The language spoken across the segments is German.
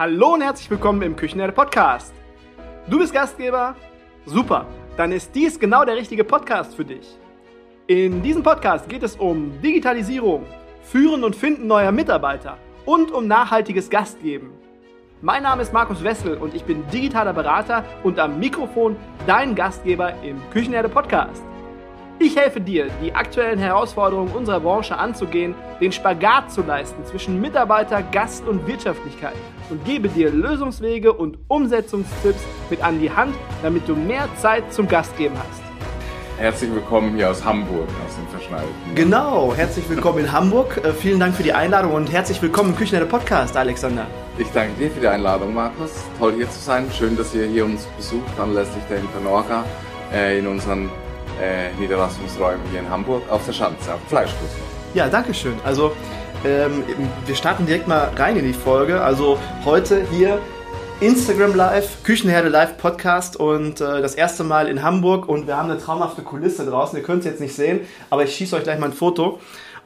Hallo und herzlich willkommen im Küchenherde Podcast. Du bist Gastgeber? Super, dann ist dies genau der richtige Podcast für dich. In diesem Podcast geht es um Digitalisierung, Führen und Finden neuer Mitarbeiter und um nachhaltiges Gastgeben. Mein Name ist Markus Wessel und ich bin digitaler Berater und am Mikrofon dein Gastgeber im Küchenherde Podcast. Ich helfe dir, die aktuellen Herausforderungen unserer Branche anzugehen, den Spagat zu leisten zwischen Mitarbeiter, Gast und Wirtschaftlichkeit und gebe dir Lösungswege und Umsetzungstipps mit an die Hand, damit du mehr Zeit zum Gastgeben hast. Herzlich willkommen hier aus Hamburg, aus dem Verschneiten. Genau, herzlich willkommen in Hamburg. Äh, vielen Dank für die Einladung und herzlich willkommen im Küchenherde Podcast, Alexander. Ich danke dir für die Einladung, Markus. Toll hier zu sein. Schön, dass ihr hier uns besucht, anlässlich der Internorga äh, in unseren äh, Niederlassungsräumen hier in Hamburg auf der Schanze, auf Fleischkuss. Ja, danke schön. Also, ähm, wir starten direkt mal rein in die Folge. Also, heute hier Instagram Live, Küchenherde Live Podcast und äh, das erste Mal in Hamburg und wir haben eine traumhafte Kulisse draußen. Ihr könnt es jetzt nicht sehen, aber ich schieße euch gleich mal ein Foto.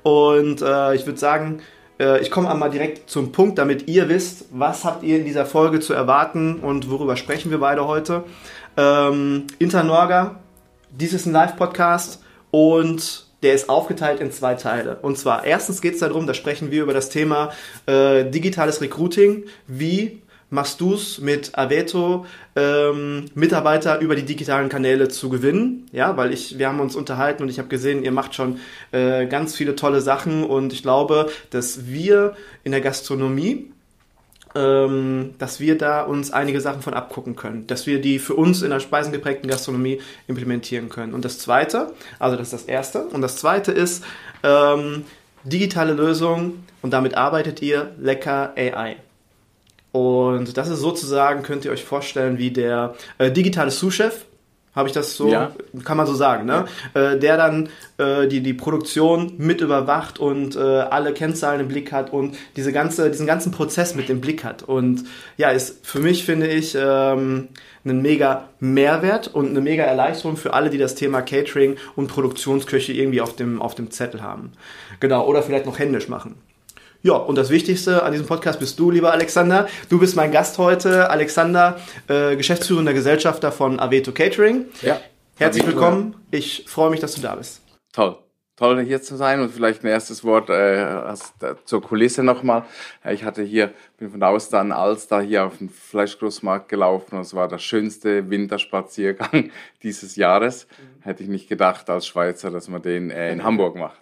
Und äh, ich würde sagen, äh, ich komme einmal direkt zum Punkt, damit ihr wisst, was habt ihr in dieser Folge zu erwarten und worüber sprechen wir beide heute. Ähm, Internorga, dies ist ein Live-Podcast und der ist aufgeteilt in zwei Teile. Und zwar, erstens geht es darum, da sprechen wir über das Thema äh, digitales Recruiting. Wie machst du es mit Aveto, ähm, Mitarbeiter über die digitalen Kanäle zu gewinnen? Ja, weil ich, wir haben uns unterhalten und ich habe gesehen, ihr macht schon äh, ganz viele tolle Sachen und ich glaube, dass wir in der Gastronomie ähm, dass wir da uns einige Sachen von abgucken können, dass wir die für uns in der speisengeprägten Gastronomie implementieren können. Und das Zweite, also das ist das Erste, und das Zweite ist ähm, digitale Lösung und damit arbeitet ihr lecker AI. Und das ist sozusagen, könnt ihr euch vorstellen, wie der äh, digitale Sous-Chef, habe ich das so, ja. kann man so sagen, ne? Ja. Äh, der dann äh, die, die Produktion mit überwacht und äh, alle Kennzahlen im Blick hat und diese ganze, diesen ganzen Prozess mit im Blick hat. Und ja, ist für mich, finde ich, ähm, ein mega Mehrwert und eine mega Erleichterung für alle, die das Thema Catering und Produktionsküche irgendwie auf dem, auf dem Zettel haben. Genau, oder vielleicht noch händisch machen. Ja, und das Wichtigste an diesem Podcast bist du, lieber Alexander. Du bist mein Gast heute, Alexander, äh, geschäftsführender Gesellschafter von Aveto Catering. Ja. Herzlich willkommen. Ich freue mich, dass du da bist. Toll. Toll, hier zu sein und vielleicht ein erstes Wort äh, zur Kulisse nochmal. Ich hatte hier, bin von außen an Alster hier auf den Fleischgroßmarkt gelaufen und es war der schönste Winterspaziergang dieses Jahres. Mhm. Hätte ich nicht gedacht als Schweizer, dass man den äh, in Hamburg macht.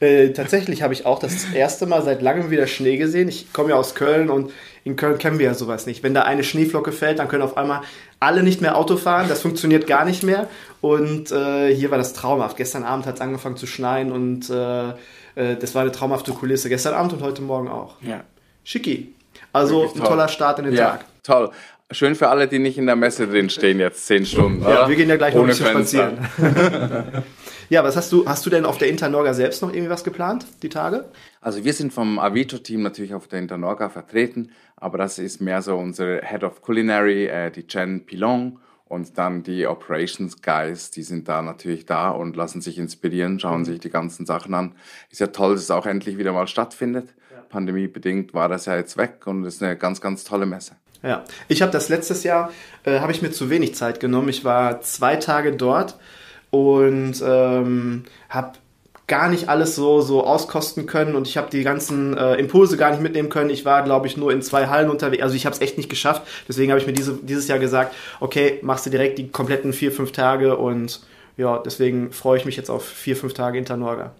Äh, tatsächlich habe ich auch das erste Mal seit langem wieder Schnee gesehen. Ich komme ja aus Köln und in Köln kennen wir ja sowas nicht. Wenn da eine Schneeflocke fällt, dann können auf einmal alle nicht mehr Auto fahren. Das funktioniert gar nicht mehr. Und äh, hier war das traumhaft. Gestern Abend hat es angefangen zu schneien und äh, äh, das war eine traumhafte Kulisse. Gestern Abend und heute Morgen auch. Ja. Schicki. Also ein toller Start in den ja, Tag. Toll. Schön für alle, die nicht in der Messe drin stehen jetzt zehn Stunden. Ja, oder? wir gehen ja gleich noch ein bisschen spazieren. Ja, was hast du, hast du denn auf der Internorga selbst noch irgendwie was geplant, die Tage? Also wir sind vom Avito-Team natürlich auf der Internorga vertreten, aber das ist mehr so unsere Head of Culinary, äh, die Jen Pilon und dann die Operations Guys, die sind da natürlich da und lassen sich inspirieren, schauen mhm. sich die ganzen Sachen an. Ist ja toll, dass es auch endlich wieder mal stattfindet. Ja. Pandemiebedingt war das ja jetzt weg und ist eine ganz, ganz tolle Messe. Ja, ich habe das letztes Jahr, äh, habe ich mir zu wenig Zeit genommen. Ich war zwei Tage dort und ähm, habe gar nicht alles so, so auskosten können und ich habe die ganzen äh, Impulse gar nicht mitnehmen können. Ich war, glaube ich, nur in zwei Hallen unterwegs. Also ich habe es echt nicht geschafft. Deswegen habe ich mir diese, dieses Jahr gesagt, okay, machst du direkt die kompletten vier, fünf Tage und ja, deswegen freue ich mich jetzt auf vier, fünf Tage Internorga.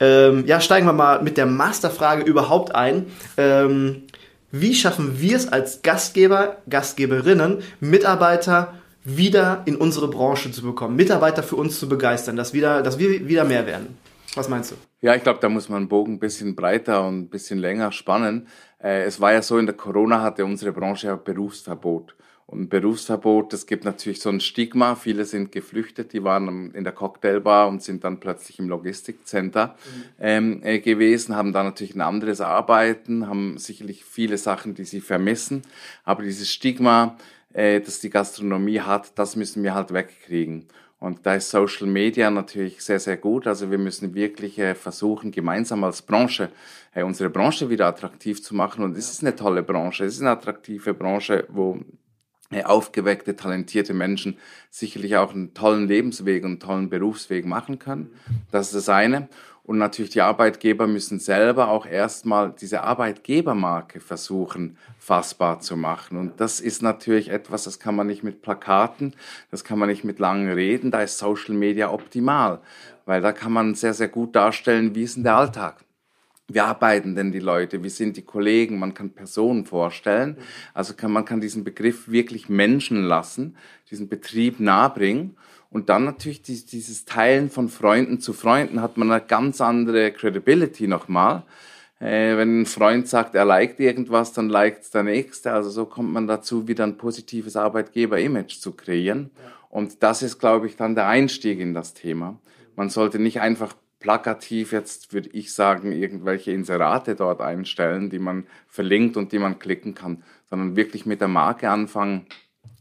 Ähm, ja, steigen wir mal mit der Masterfrage überhaupt ein. Ähm, wie schaffen wir es als Gastgeber, Gastgeberinnen, Mitarbeiter wieder in unsere Branche zu bekommen, Mitarbeiter für uns zu begeistern, dass, wieder, dass wir wieder mehr werden. Was meinst du? Ja, ich glaube, da muss man den Bogen ein bisschen breiter und ein bisschen länger spannen. Äh, es war ja so, in der Corona hatte unsere Branche ja Berufsverbot. Und Berufsverbot, das gibt natürlich so ein Stigma. Viele sind geflüchtet, die waren in der Cocktailbar und sind dann plötzlich im Logistikcenter mhm. ähm, äh, gewesen, haben dann natürlich ein anderes Arbeiten, haben sicherlich viele Sachen, die sie vermissen. Aber dieses Stigma, äh, das die Gastronomie hat, das müssen wir halt wegkriegen. Und da ist Social Media natürlich sehr, sehr gut. Also wir müssen wirklich äh, versuchen, gemeinsam als Branche äh, unsere Branche wieder attraktiv zu machen. Und es ist eine tolle Branche. Es ist eine attraktive Branche, wo äh, aufgeweckte, talentierte Menschen sicherlich auch einen tollen Lebensweg und einen tollen Berufsweg machen können. Das ist das eine. Und natürlich die Arbeitgeber müssen selber auch erstmal diese Arbeitgebermarke versuchen fassbar zu machen. Und das ist natürlich etwas, das kann man nicht mit Plakaten, das kann man nicht mit langen Reden, da ist Social Media optimal, weil da kann man sehr, sehr gut darstellen, wie ist denn der Alltag wie arbeiten denn die Leute, wie sind die Kollegen, man kann Personen vorstellen. Also kann, man kann diesen Begriff wirklich Menschen lassen, diesen Betrieb nahebringen. Und dann natürlich dieses Teilen von Freunden zu Freunden hat man eine ganz andere Credibility nochmal. Äh, wenn ein Freund sagt, er liked irgendwas, dann liked der Nächste. Also so kommt man dazu, wieder ein positives Arbeitgeber-Image zu kreieren. Und das ist, glaube ich, dann der Einstieg in das Thema. Man sollte nicht einfach plakativ jetzt, würde ich sagen, irgendwelche Inserate dort einstellen, die man verlinkt und die man klicken kann, sondern wirklich mit der Marke anfangen,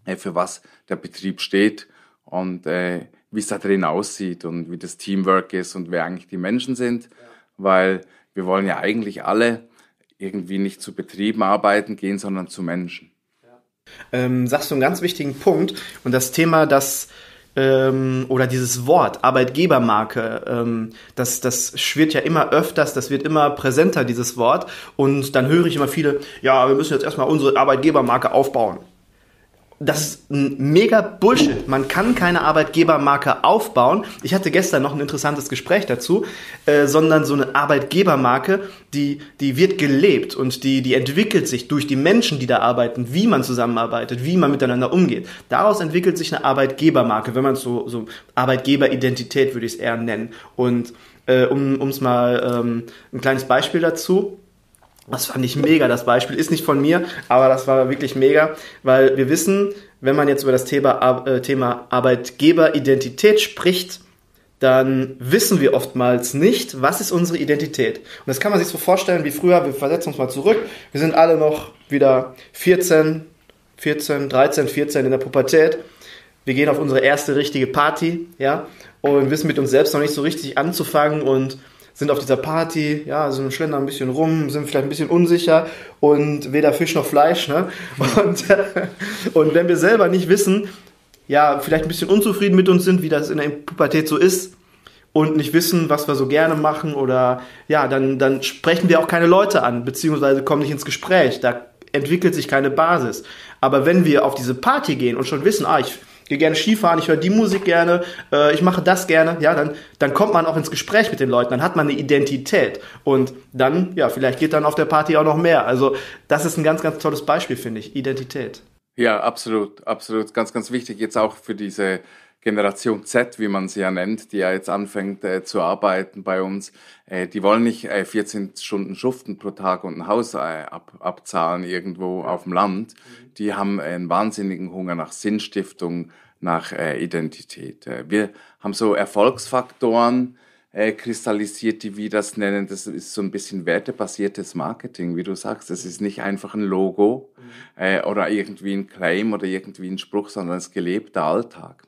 äh, für was der Betrieb steht und äh, wie es da drin aussieht und wie das Teamwork ist und wer eigentlich die Menschen sind, ja. weil wir wollen ja eigentlich alle irgendwie nicht zu Betrieben arbeiten gehen, sondern zu Menschen. Ähm, sagst du einen ganz wichtigen Punkt und das Thema, das ähm, oder dieses Wort Arbeitgebermarke, ähm, das, das schwirrt ja immer öfters, das wird immer präsenter, dieses Wort. Und dann höre ich immer viele, ja, wir müssen jetzt erstmal unsere Arbeitgebermarke aufbauen das ist ein mega Bullshit. Man kann keine Arbeitgebermarke aufbauen. Ich hatte gestern noch ein interessantes Gespräch dazu, äh, sondern so eine Arbeitgebermarke, die, die wird gelebt und die, die entwickelt sich durch die Menschen, die da arbeiten, wie man zusammenarbeitet, wie man miteinander umgeht. Daraus entwickelt sich eine Arbeitgebermarke, wenn man es so, so Arbeitgeberidentität würde ich es eher nennen. Und äh, um es mal ähm, ein kleines Beispiel dazu. Das fand ich mega, das Beispiel. Ist nicht von mir, aber das war wirklich mega, weil wir wissen, wenn man jetzt über das Thema, äh, Thema Arbeitgeberidentität spricht, dann wissen wir oftmals nicht, was ist unsere Identität. Und das kann man sich so vorstellen wie früher, wir versetzen uns mal zurück, wir sind alle noch wieder 14, 14, 13, 14 in der Pubertät. Wir gehen auf unsere erste richtige Party, ja, und wissen mit uns selbst noch nicht so richtig anzufangen und sind auf dieser Party, ja, sind schlendern ein bisschen rum, sind vielleicht ein bisschen unsicher und weder Fisch noch Fleisch, ne? Und, und wenn wir selber nicht wissen, ja, vielleicht ein bisschen unzufrieden mit uns sind, wie das in der Pubertät so ist, und nicht wissen, was wir so gerne machen oder ja, dann, dann sprechen wir auch keine Leute an, beziehungsweise kommen nicht ins Gespräch. Da entwickelt sich keine Basis. Aber wenn wir auf diese Party gehen und schon wissen, ah, ich gehe gerne Skifahren, ich höre die Musik gerne, äh, ich mache das gerne, ja, dann, dann kommt man auch ins Gespräch mit den Leuten, dann hat man eine Identität und dann, ja, vielleicht geht dann auf der Party auch noch mehr. Also das ist ein ganz, ganz tolles Beispiel, finde ich, Identität. Ja, absolut, absolut, ganz, ganz wichtig jetzt auch für diese Generation Z, wie man sie ja nennt, die ja jetzt anfängt äh, zu arbeiten bei uns, äh, die wollen nicht äh, 14 Stunden schuften pro Tag und ein Haus äh, ab, abzahlen irgendwo auf dem Land. Die haben einen wahnsinnigen Hunger nach Sinnstiftung, nach äh, Identität. Äh, wir haben so Erfolgsfaktoren kristallisiert, die wir das nennen. Das ist so ein bisschen wertebasiertes Marketing, wie du sagst. Das ist nicht einfach ein Logo mhm. oder irgendwie ein Claim oder irgendwie ein Spruch, sondern es ist gelebter Alltag.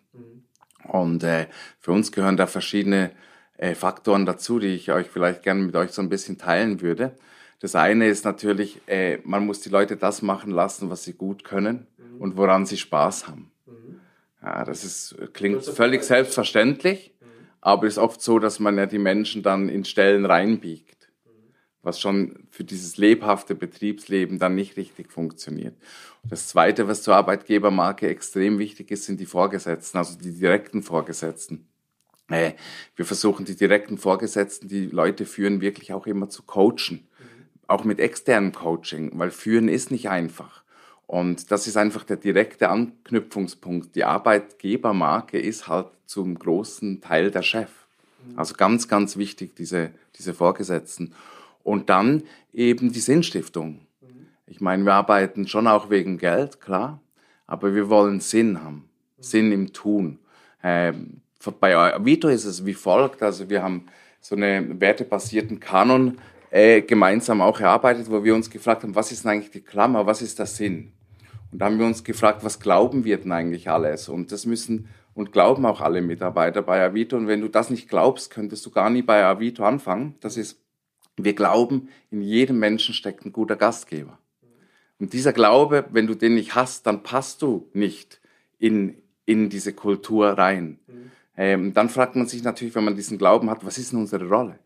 Und äh, für uns gehören da verschiedene äh, Faktoren dazu, die ich euch vielleicht gerne mit euch so ein bisschen teilen würde. Das eine ist natürlich, äh, man muss die Leute das machen lassen, was sie gut können mhm. und woran sie Spaß haben. Mhm. Ja, das ist, klingt das völlig selbstverständlich, mhm. aber ist oft so, dass man ja die Menschen dann in Stellen reinbiegt was schon für dieses lebhafte Betriebsleben dann nicht richtig funktioniert. Und das Zweite, was zur Arbeitgebermarke extrem wichtig ist, sind die Vorgesetzten, also die direkten Vorgesetzten. Äh, wir versuchen die direkten Vorgesetzten, die Leute führen, wirklich auch immer zu coachen, auch mit externem Coaching, weil führen ist nicht einfach. Und das ist einfach der direkte Anknüpfungspunkt. Die Arbeitgebermarke ist halt zum großen Teil der Chef. Also ganz, ganz wichtig, diese, diese Vorgesetzten. Und dann eben die Sinnstiftung. Ich meine, wir arbeiten schon auch wegen Geld, klar, aber wir wollen Sinn haben, Sinn im Tun. Ähm, bei Vito ist es wie folgt, also wir haben so einen wertebasierten Kanon äh, gemeinsam auch erarbeitet, wo wir uns gefragt haben, was ist denn eigentlich die Klammer, was ist der Sinn? Und da haben wir uns gefragt, was glauben wir denn eigentlich alles? Und das müssen und glauben auch alle Mitarbeiter bei Avito. Und wenn du das nicht glaubst, könntest du gar nie bei Avito anfangen. Das ist, wir glauben, in jedem Menschen steckt ein guter Gastgeber. Und dieser Glaube, wenn du den nicht hast, dann passt du nicht in, in diese Kultur rein. Mhm. Ähm, dann fragt man sich natürlich, wenn man diesen Glauben hat, was ist denn unsere Rolle?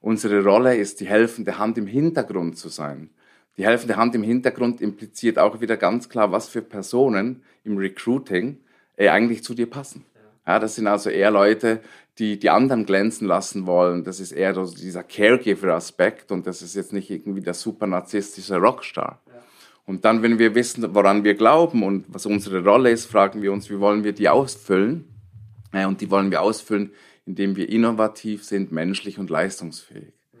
Unsere Rolle ist, die helfende Hand im Hintergrund zu sein. Die helfende Hand im Hintergrund impliziert auch wieder ganz klar, was für Personen im Recruiting äh, eigentlich zu dir passen. Ja, das sind also eher Leute, die die anderen glänzen lassen wollen. Das ist eher so dieser Caregiver-Aspekt und das ist jetzt nicht irgendwie der super narzisstische Rockstar. Ja. Und dann, wenn wir wissen, woran wir glauben und was unsere Rolle ist, fragen wir uns, wie wollen wir die ausfüllen? Und die wollen wir ausfüllen, indem wir innovativ sind, menschlich und leistungsfähig. Mhm.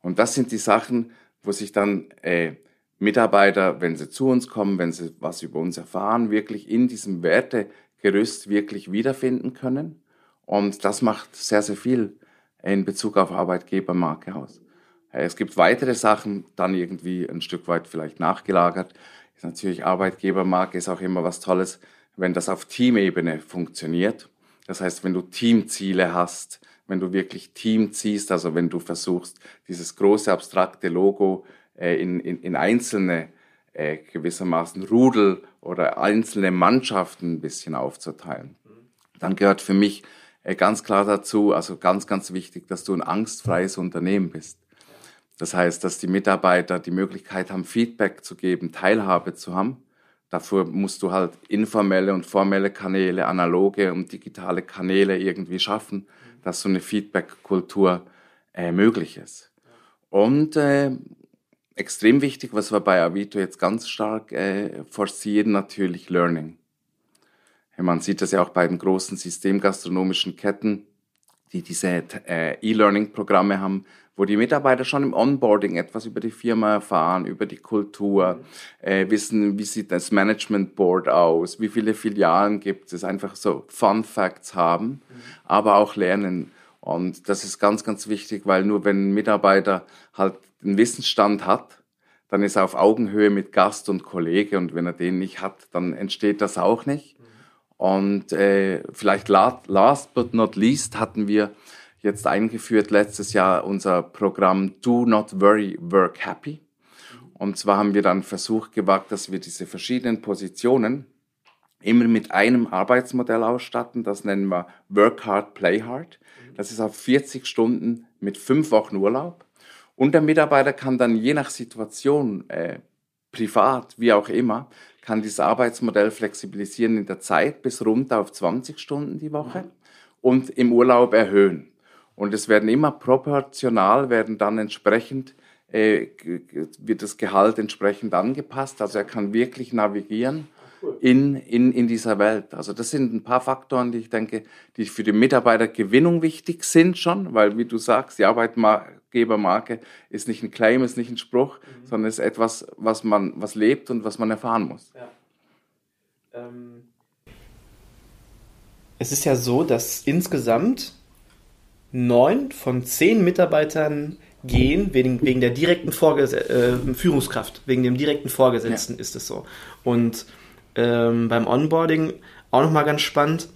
Und das sind die Sachen, wo sich dann äh, Mitarbeiter, wenn sie zu uns kommen, wenn sie was über uns erfahren, wirklich in diesem Wertegerüst wirklich wiederfinden können. Und das macht sehr, sehr viel in Bezug auf Arbeitgebermarke aus. Äh, es gibt weitere Sachen, dann irgendwie ein Stück weit vielleicht nachgelagert. Ist natürlich Arbeitgebermarke ist auch immer was Tolles, wenn das auf Teamebene funktioniert. Das heißt, wenn du Teamziele hast, wenn du wirklich Team ziehst, also wenn du versuchst, dieses große abstrakte Logo äh, in, in, in einzelne äh, gewissermaßen Rudel oder einzelne Mannschaften ein bisschen aufzuteilen, dann gehört für mich ganz klar dazu, also ganz, ganz wichtig, dass du ein angstfreies Unternehmen bist. Das heißt, dass die Mitarbeiter die Möglichkeit haben, Feedback zu geben, Teilhabe zu haben. Dafür musst du halt informelle und formelle Kanäle, analoge und digitale Kanäle irgendwie schaffen dass so eine Feedback-Kultur äh, möglich ist. Und äh, extrem wichtig, was wir bei Avito jetzt ganz stark äh, forcieren, natürlich Learning. Man sieht das ja auch bei den großen systemgastronomischen Ketten, die diese äh, E-Learning-Programme haben, wo die Mitarbeiter schon im Onboarding etwas über die Firma erfahren, über die Kultur, äh, wissen, wie sieht das Management Board aus, wie viele Filialen gibt es, einfach so Fun Facts haben, mhm. aber auch lernen. Und das ist ganz, ganz wichtig, weil nur wenn ein Mitarbeiter halt den Wissensstand hat, dann ist er auf Augenhöhe mit Gast und Kollege und wenn er den nicht hat, dann entsteht das auch nicht. Und äh, vielleicht last but not least hatten wir jetzt eingeführt letztes Jahr unser Programm Do Not Worry, Work Happy. Und zwar haben wir dann Versuch gewagt, dass wir diese verschiedenen Positionen immer mit einem Arbeitsmodell ausstatten. Das nennen wir Work Hard, Play Hard. Das ist auf 40 Stunden mit fünf Wochen Urlaub. Und der Mitarbeiter kann dann je nach Situation, äh, privat, wie auch immer, kann dieses Arbeitsmodell flexibilisieren in der Zeit bis runter auf 20 Stunden die Woche und im Urlaub erhöhen. Und es werden immer proportional, werden dann entsprechend, äh, wird das Gehalt entsprechend angepasst. Also er kann wirklich navigieren in, in, in dieser Welt. Also das sind ein paar Faktoren, die ich denke, die für die Mitarbeitergewinnung wichtig sind schon, weil wie du sagst, die Arbeitgebermarke ist nicht ein Claim, ist nicht ein Spruch, mhm. sondern ist etwas, was man was lebt und was man erfahren muss. Ja. Ähm es ist ja so, dass insgesamt neun von zehn Mitarbeitern gehen wegen, wegen der direkten Vorges äh, Führungskraft, wegen dem direkten Vorgesetzten ja. ist es so. Und ähm, beim Onboarding auch nochmal ganz spannend,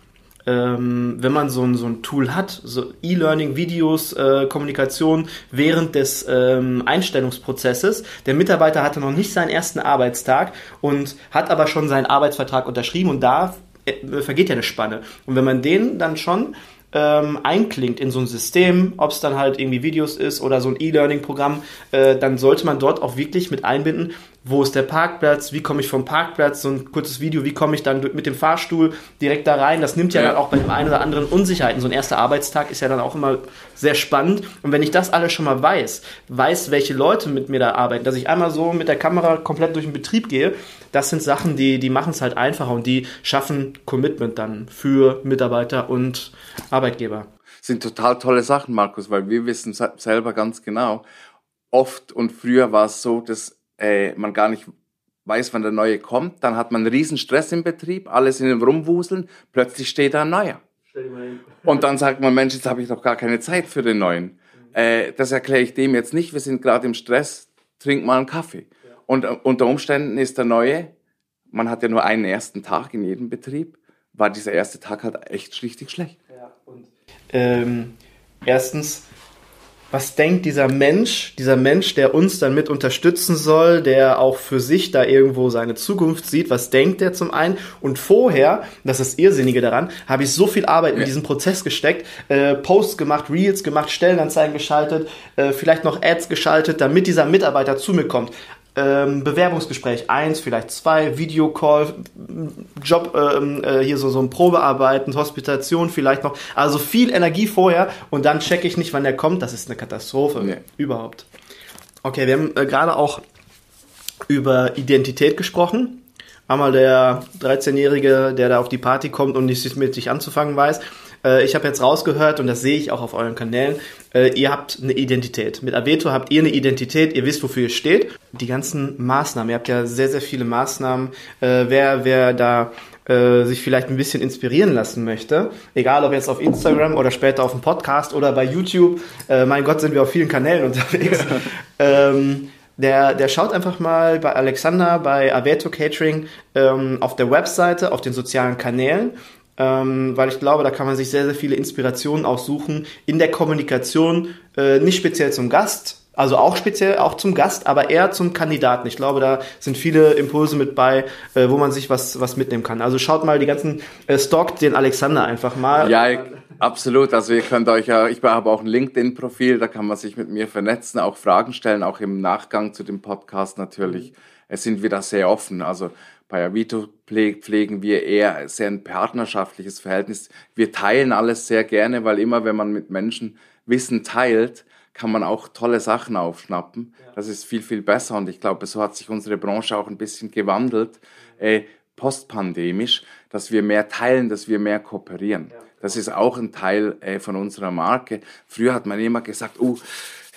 ähm, wenn man so ein, so ein Tool hat, so E-Learning, Videos, äh, Kommunikation während des ähm, Einstellungsprozesses. Der Mitarbeiter hatte noch nicht seinen ersten Arbeitstag und hat aber schon seinen Arbeitsvertrag unterschrieben und da äh, vergeht ja eine Spanne. Und wenn man den dann schon ähm, einklingt in so ein System, ob es dann halt irgendwie Videos ist oder so ein E-Learning-Programm, äh, dann sollte man dort auch wirklich mit einbinden, wo ist der Parkplatz, wie komme ich vom Parkplatz, so ein kurzes Video, wie komme ich dann mit dem Fahrstuhl direkt da rein. Das nimmt ja, ja, dann auch bei dem einen oder anderen Unsicherheiten. So ein erster Arbeitstag ist ja dann auch immer sehr spannend. Und wenn ich das alles schon mal weiß, weiß, welche Leute mit mir da arbeiten, dass ich einmal so mit der Kamera komplett durch den Betrieb gehe, das sind Sachen, die, die machen es halt einfacher und die schaffen Commitment dann für Mitarbeiter und Arbeitgeber. Das sind total tolle Sachen, Markus, weil wir wissen selber ganz genau, oft und früher war es so, dass äh, man gar nicht weiß, wann der neue kommt. Dann hat man einen riesen Stress im Betrieb, alles in dem Rumwuseln, plötzlich steht da ein neuer. Und dann sagt man, Mensch, jetzt habe ich doch gar keine Zeit für den neuen. Äh, das erkläre ich dem jetzt nicht, wir sind gerade im Stress, trink mal einen Kaffee. Und äh, unter Umständen ist der neue, man hat ja nur einen ersten Tag in jedem Betrieb, war dieser erste Tag halt echt richtig schlecht. Ja, und ähm, erstens was denkt dieser Mensch, dieser Mensch, der uns dann mit unterstützen soll, der auch für sich da irgendwo seine Zukunft sieht, was denkt der zum einen? Und vorher, das ist das Irrsinnige daran, habe ich so viel Arbeit in diesen Prozess gesteckt, äh, Posts gemacht, Reels gemacht, Stellenanzeigen geschaltet, äh, vielleicht noch Ads geschaltet, damit dieser Mitarbeiter zu mir kommt ähm, Bewerbungsgespräch eins, vielleicht zwei, Videocall, Job, ähm, äh, hier so, so ein Probearbeiten, Hospitation vielleicht noch. Also viel Energie vorher und dann checke ich nicht, wann der kommt. Das ist eine Katastrophe. Nee. Überhaupt. Okay, wir haben äh, gerade auch über Identität gesprochen. Einmal der 13-Jährige, der da auf die Party kommt und nichts mit sich anzufangen weiß. Äh, ich habe jetzt rausgehört und das sehe ich auch auf euren Kanälen. Äh, ihr habt eine Identität. Mit Aveto habt ihr eine Identität. Ihr wisst, wofür ihr steht. Die ganzen Maßnahmen. Ihr habt ja sehr, sehr viele Maßnahmen. Äh, wer, wer da äh, sich vielleicht ein bisschen inspirieren lassen möchte, egal ob jetzt auf Instagram oder später auf dem Podcast oder bei YouTube, äh, mein Gott, sind wir auf vielen Kanälen unterwegs. ähm, der, der schaut einfach mal bei Alexander, bei Aveto Catering ähm, auf der Webseite, auf den sozialen Kanälen ähm, weil ich glaube, da kann man sich sehr, sehr viele Inspirationen aussuchen in der Kommunikation, äh, nicht speziell zum Gast, also auch speziell auch zum Gast, aber eher zum Kandidaten. Ich glaube, da sind viele Impulse mit bei, äh, wo man sich was, was mitnehmen kann. Also schaut mal die ganzen, äh, stalkt den Alexander einfach mal. Ja, ich, absolut. Also ihr könnt euch ja, ich habe auch ein LinkedIn-Profil, da kann man sich mit mir vernetzen, auch Fragen stellen, auch im Nachgang zu dem Podcast natürlich. Es sind wir da sehr offen. Also bei Avito pflegen wir eher sehr ein partnerschaftliches Verhältnis. Wir teilen alles sehr gerne, weil immer, wenn man mit Menschen Wissen teilt, kann man auch tolle Sachen aufschnappen. Ja. Das ist viel, viel besser und ich glaube, so hat sich unsere Branche auch ein bisschen gewandelt, äh, postpandemisch, dass wir mehr teilen, dass wir mehr kooperieren. Ja. Das ist auch ein Teil äh, von unserer Marke. Früher hat man immer gesagt, oh,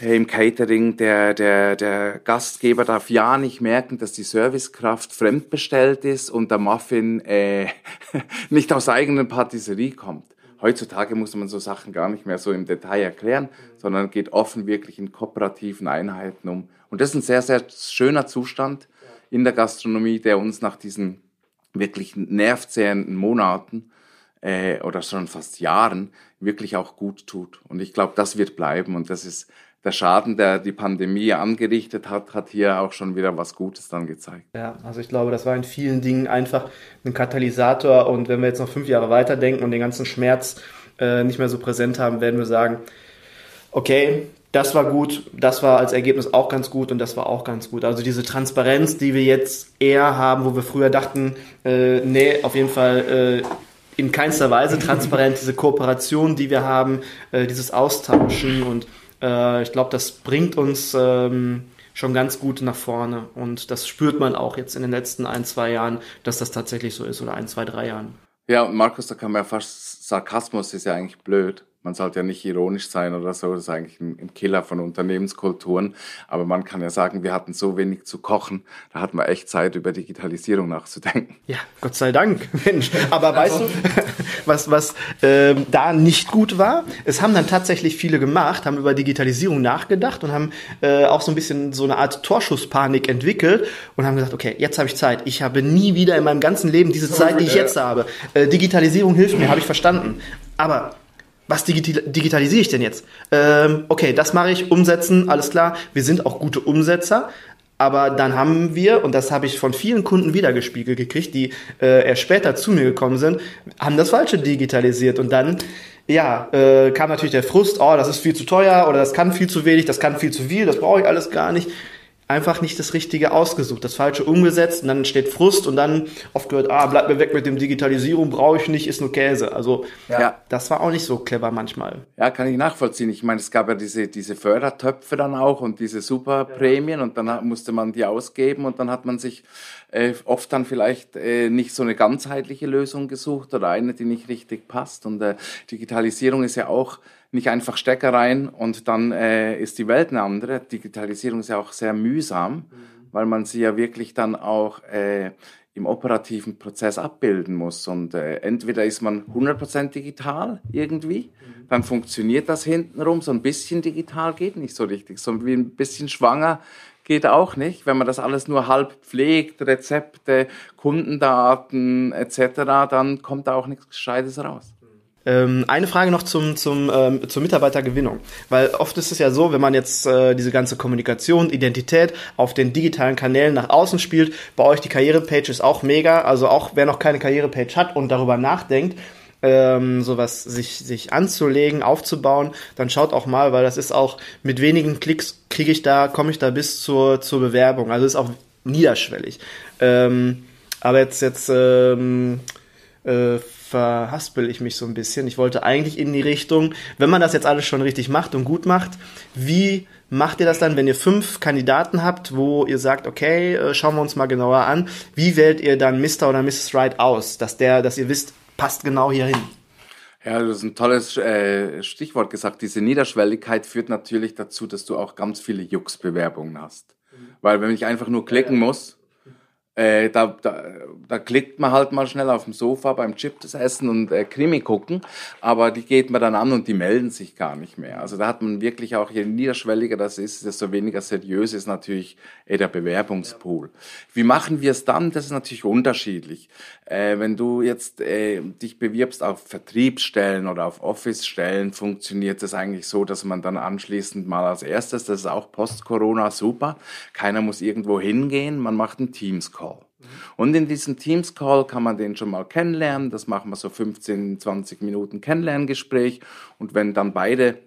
im Catering, der, der, der Gastgeber darf ja nicht merken, dass die Servicekraft fremdbestellt ist und der Muffin äh, nicht aus eigener Patisserie kommt. Heutzutage muss man so Sachen gar nicht mehr so im Detail erklären, sondern geht offen wirklich in kooperativen Einheiten um. Und das ist ein sehr, sehr schöner Zustand in der Gastronomie, der uns nach diesen wirklich nervzehrenden Monaten äh, oder schon fast Jahren wirklich auch gut tut. Und ich glaube, das wird bleiben und das ist der Schaden, der die Pandemie angerichtet hat, hat hier auch schon wieder was Gutes dann gezeigt. Ja, also ich glaube, das war in vielen Dingen einfach ein Katalysator. Und wenn wir jetzt noch fünf Jahre weiterdenken und den ganzen Schmerz äh, nicht mehr so präsent haben, werden wir sagen, okay, das war gut, das war als Ergebnis auch ganz gut und das war auch ganz gut. Also diese Transparenz, die wir jetzt eher haben, wo wir früher dachten, äh, nee, auf jeden Fall äh, in keinster Weise transparent, diese Kooperation, die wir haben, äh, dieses Austauschen und äh, ich glaube, das bringt uns ähm, schon ganz gut nach vorne. Und das spürt man auch jetzt in den letzten ein, zwei Jahren, dass das tatsächlich so ist oder ein, zwei, drei Jahren. Ja, Markus, da kann man ja fast, Sarkasmus ist ja eigentlich blöd man sollte ja nicht ironisch sein oder so, das ist eigentlich ein, Killer von Unternehmenskulturen. Aber man kann ja sagen, wir hatten so wenig zu kochen, da hatten wir echt Zeit, über Digitalisierung nachzudenken. Ja, Gott sei Dank, Mensch. Aber weißt du, was, was äh, da nicht gut war? Es haben dann tatsächlich viele gemacht, haben über Digitalisierung nachgedacht und haben äh, auch so ein bisschen so eine Art Torschusspanik entwickelt und haben gesagt, okay, jetzt habe ich Zeit. Ich habe nie wieder in meinem ganzen Leben diese Zeit, die ich jetzt habe. Äh, Digitalisierung hilft mir, habe ich verstanden. Aber was digital digitalisiere ich denn jetzt? Ähm, okay, das mache ich, umsetzen, alles klar. Wir sind auch gute Umsetzer. Aber dann haben wir, und das habe ich von vielen Kunden wiedergespiegelt gekriegt, die äh, erst später zu mir gekommen sind, haben das Falsche digitalisiert. Und dann, ja, äh, kam natürlich der Frust, oh, das ist viel zu teuer oder das kann viel zu wenig, das kann viel zu viel, das brauche ich alles gar nicht einfach nicht das Richtige ausgesucht, das Falsche umgesetzt und dann entsteht Frust und dann oft gehört, ah, bleib mir weg mit dem Digitalisierung, brauche ich nicht, ist nur Käse. Also ja. das war auch nicht so clever manchmal. Ja, kann ich nachvollziehen. Ich meine, es gab ja diese, diese Fördertöpfe dann auch und diese Superprämien und dann musste man die ausgeben und dann hat man sich äh, oft dann vielleicht äh, nicht so eine ganzheitliche Lösung gesucht oder eine, die nicht richtig passt. Und äh, Digitalisierung ist ja auch nicht einfach Stecker rein und dann äh, ist die Welt eine andere. Digitalisierung ist ja auch sehr mühsam, mhm. weil man sie ja wirklich dann auch äh, im operativen Prozess abbilden muss. Und äh, entweder ist man 100% digital irgendwie, mhm. dann funktioniert das hintenrum, so ein bisschen digital geht nicht so richtig, so wie ein bisschen schwanger geht auch nicht. Wenn man das alles nur halb pflegt, Rezepte, Kundendaten etc., dann kommt da auch nichts Gescheites raus. Ähm, eine Frage noch zum, zum, ähm, zur Mitarbeitergewinnung. Weil oft ist es ja so, wenn man jetzt äh, diese ganze Kommunikation, Identität auf den digitalen Kanälen nach außen spielt, bei euch die Karrierepage ist auch mega. Also auch wer noch keine Karrierepage hat und darüber nachdenkt, ähm, sowas sich, sich anzulegen, aufzubauen, dann schaut auch mal, weil das ist auch mit wenigen Klicks kriege ich da, komme ich da bis zur, zur Bewerbung. Also ist auch niederschwellig. Ähm, aber jetzt, jetzt ähm, äh, verhaspel ich mich so ein bisschen. Ich wollte eigentlich in die Richtung, wenn man das jetzt alles schon richtig macht und gut macht, wie macht ihr das dann, wenn ihr fünf Kandidaten habt, wo ihr sagt, okay, äh, schauen wir uns mal genauer an, wie wählt ihr dann Mr. oder Mrs. Right aus, dass der, dass ihr wisst, passt genau hier hin? Ja, du hast ein tolles äh, Stichwort gesagt. Diese Niederschwelligkeit führt natürlich dazu, dass du auch ganz viele Jux-Bewerbungen hast. Mhm. Weil wenn ich einfach nur klicken muss, äh, da, da, da klickt man halt mal schnell auf dem Sofa beim Chips essen und äh, Krimi gucken, aber die geht man dann an und die melden sich gar nicht mehr. Also da hat man wirklich auch, je niederschwelliger das ist, desto weniger seriös ist natürlich äh, der Bewerbungspool. Wie machen wir es dann? Das ist natürlich unterschiedlich. Äh, wenn du jetzt äh, dich bewirbst auf Vertriebsstellen oder auf Office-Stellen, funktioniert es eigentlich so, dass man dann anschließend mal als erstes, das ist auch Post-Corona super, keiner muss irgendwo hingehen, man macht einen Teams-Call. Und in diesem Teams Call kann man den schon mal kennenlernen. Das machen wir so 15, 20 Minuten Kennenlerngespräch. Und wenn dann beide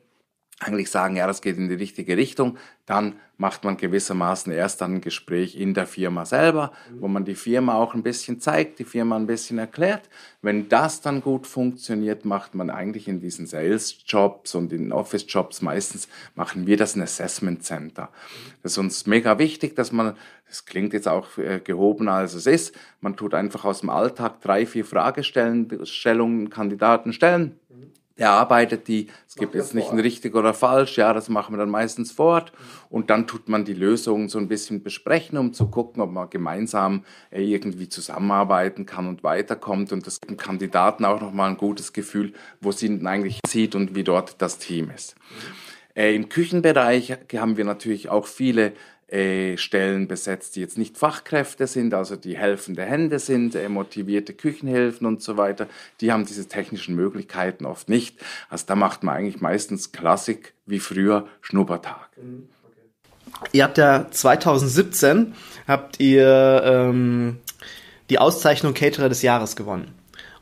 eigentlich sagen, ja, das geht in die richtige Richtung, dann macht man gewissermaßen erst ein Gespräch in der Firma selber, wo man die Firma auch ein bisschen zeigt, die Firma ein bisschen erklärt. Wenn das dann gut funktioniert, macht man eigentlich in diesen Sales-Jobs und in Office-Jobs meistens, machen wir das ein Assessment Center. Das ist uns mega wichtig, dass man, das klingt jetzt auch äh, gehobener als es ist, man tut einfach aus dem Alltag drei, vier Fragestellungen Kandidaten stellen erarbeitet die. Es gibt jetzt nicht ein richtig oder falsch, ja, das machen wir dann meistens fort. Und dann tut man die Lösungen so ein bisschen besprechen, um zu gucken, ob man gemeinsam äh, irgendwie zusammenarbeiten kann und weiterkommt. Und das gibt dem Kandidaten auch nochmal ein gutes Gefühl, wo sie ihn eigentlich sieht und wie dort das Team ist. Äh, Im Küchenbereich haben wir natürlich auch viele Stellen besetzt, die jetzt nicht Fachkräfte sind, also die helfende Hände sind, äh, motivierte Küchenhilfen und so weiter. Die haben diese technischen Möglichkeiten oft nicht. Also da macht man eigentlich meistens Klassik wie früher Schnuppertag. Mhm, ihr habt ja 2017 habt ihr ähm, die Auszeichnung Caterer des Jahres gewonnen.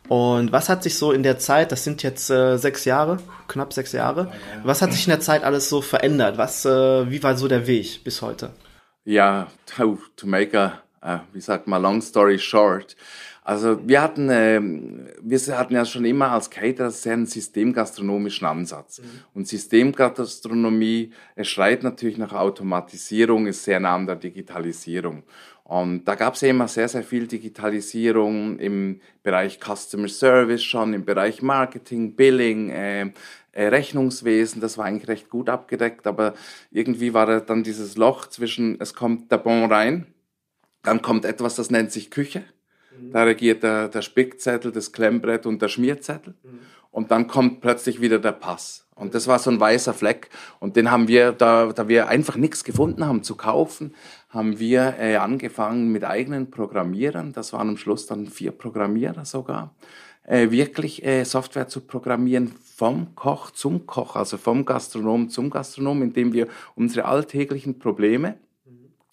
Und was hat sich so in der Zeit, das sind jetzt äh, sechs Jahre, knapp sechs Jahre, was hat sich in der Zeit alles so verändert? Was, äh, wie war so der Weg bis heute? Ja, to, to make a, uh, wie sagt man, long story short. Also wir hatten, äh, wir hatten ja schon immer als Caterer sehr einen systemgastronomischen Ansatz. Mhm. Und Systemgastronomie, es schreit natürlich nach Automatisierung, ist sehr nah an der Digitalisierung. Und da gab es ja immer sehr, sehr viel Digitalisierung im Bereich Customer Service schon, im Bereich Marketing, Billing, äh, äh, Rechnungswesen. Das war eigentlich recht gut abgedeckt, aber irgendwie war da dann dieses Loch zwischen, es kommt der Bon rein, dann kommt etwas, das nennt sich Küche. Mhm. Da regiert der, der Spickzettel, das Klemmbrett und der Schmierzettel. Mhm. Und dann kommt plötzlich wieder der Pass. Und das war so ein weißer Fleck. Und den haben wir, da, da wir einfach nichts gefunden haben zu kaufen, haben wir äh, angefangen mit eigenen Programmierern. Das waren am Schluss dann vier Programmierer sogar. Äh, wirklich äh, Software zu programmieren vom Koch zum Koch, also vom Gastronom zum Gastronom, indem wir unsere alltäglichen Probleme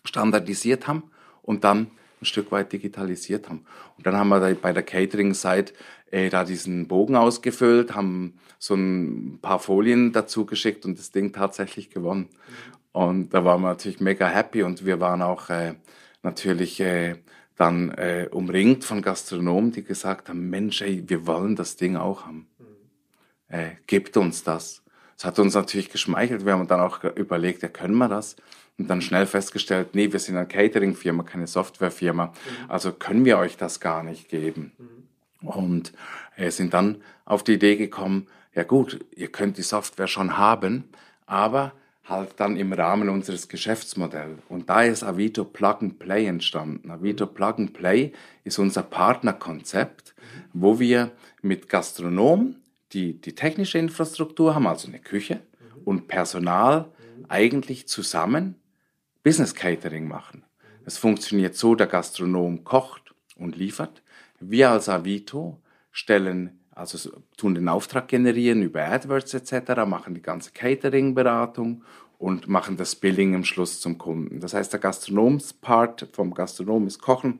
standardisiert haben und dann ein Stück weit digitalisiert haben. Und dann haben wir bei der Catering-Seite äh, da diesen Bogen ausgefüllt, haben so ein paar Folien dazu geschickt und das Ding tatsächlich gewonnen. Und da waren wir natürlich mega happy und wir waren auch äh, natürlich äh, dann äh, umringt von Gastronomen, die gesagt haben, Mensch, ey, wir wollen das Ding auch haben. Äh, gebt uns das. Das hat uns natürlich geschmeichelt. Wir haben dann auch überlegt, ja, können wir das? und dann schnell festgestellt, nee, wir sind eine Catering-Firma, keine Software-Firma, mhm. also können wir euch das gar nicht geben. Mhm. Und äh, sind dann auf die Idee gekommen, ja gut, ihr könnt die Software schon haben, aber halt dann im Rahmen unseres Geschäftsmodells. Und da ist Avito Plug and Play entstanden. Avito Plug and Play ist unser Partnerkonzept, mhm. wo wir mit Gastronomen, die die technische Infrastruktur haben, also eine Küche, mhm. und Personal mhm. eigentlich zusammen Business Catering machen. Es funktioniert so, der Gastronom kocht und liefert. Wir als Avito stellen, also tun den Auftrag generieren über AdWords etc., machen die ganze Catering-Beratung und machen das Billing im Schluss zum Kunden. Das heißt, der Gastronomspart vom Gastronom ist Kochen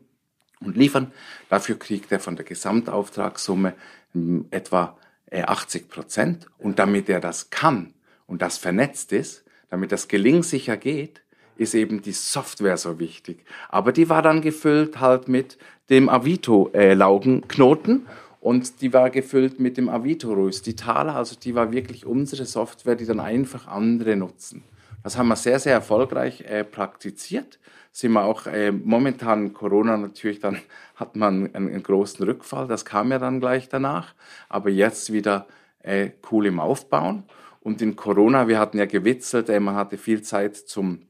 und Liefern. Dafür kriegt er von der Gesamtauftragssumme hm, etwa 80 äh, Prozent. Und damit er das kann und das vernetzt ist, damit das gelingsicher geht, ist eben die Software so wichtig. Aber die war dann gefüllt halt mit dem Avito-Laugenknoten und die war gefüllt mit dem Avito Röstitaler. Also die war wirklich unsere Software, die dann einfach andere nutzen. Das haben wir sehr, sehr erfolgreich äh, praktiziert. Sind wir auch äh, momentan Corona natürlich, dann hat man einen, einen, großen Rückfall. Das kam ja dann gleich danach. Aber jetzt wieder äh, cool im Aufbauen. Und in Corona, wir hatten ja gewitzelt, man hatte viel Zeit zum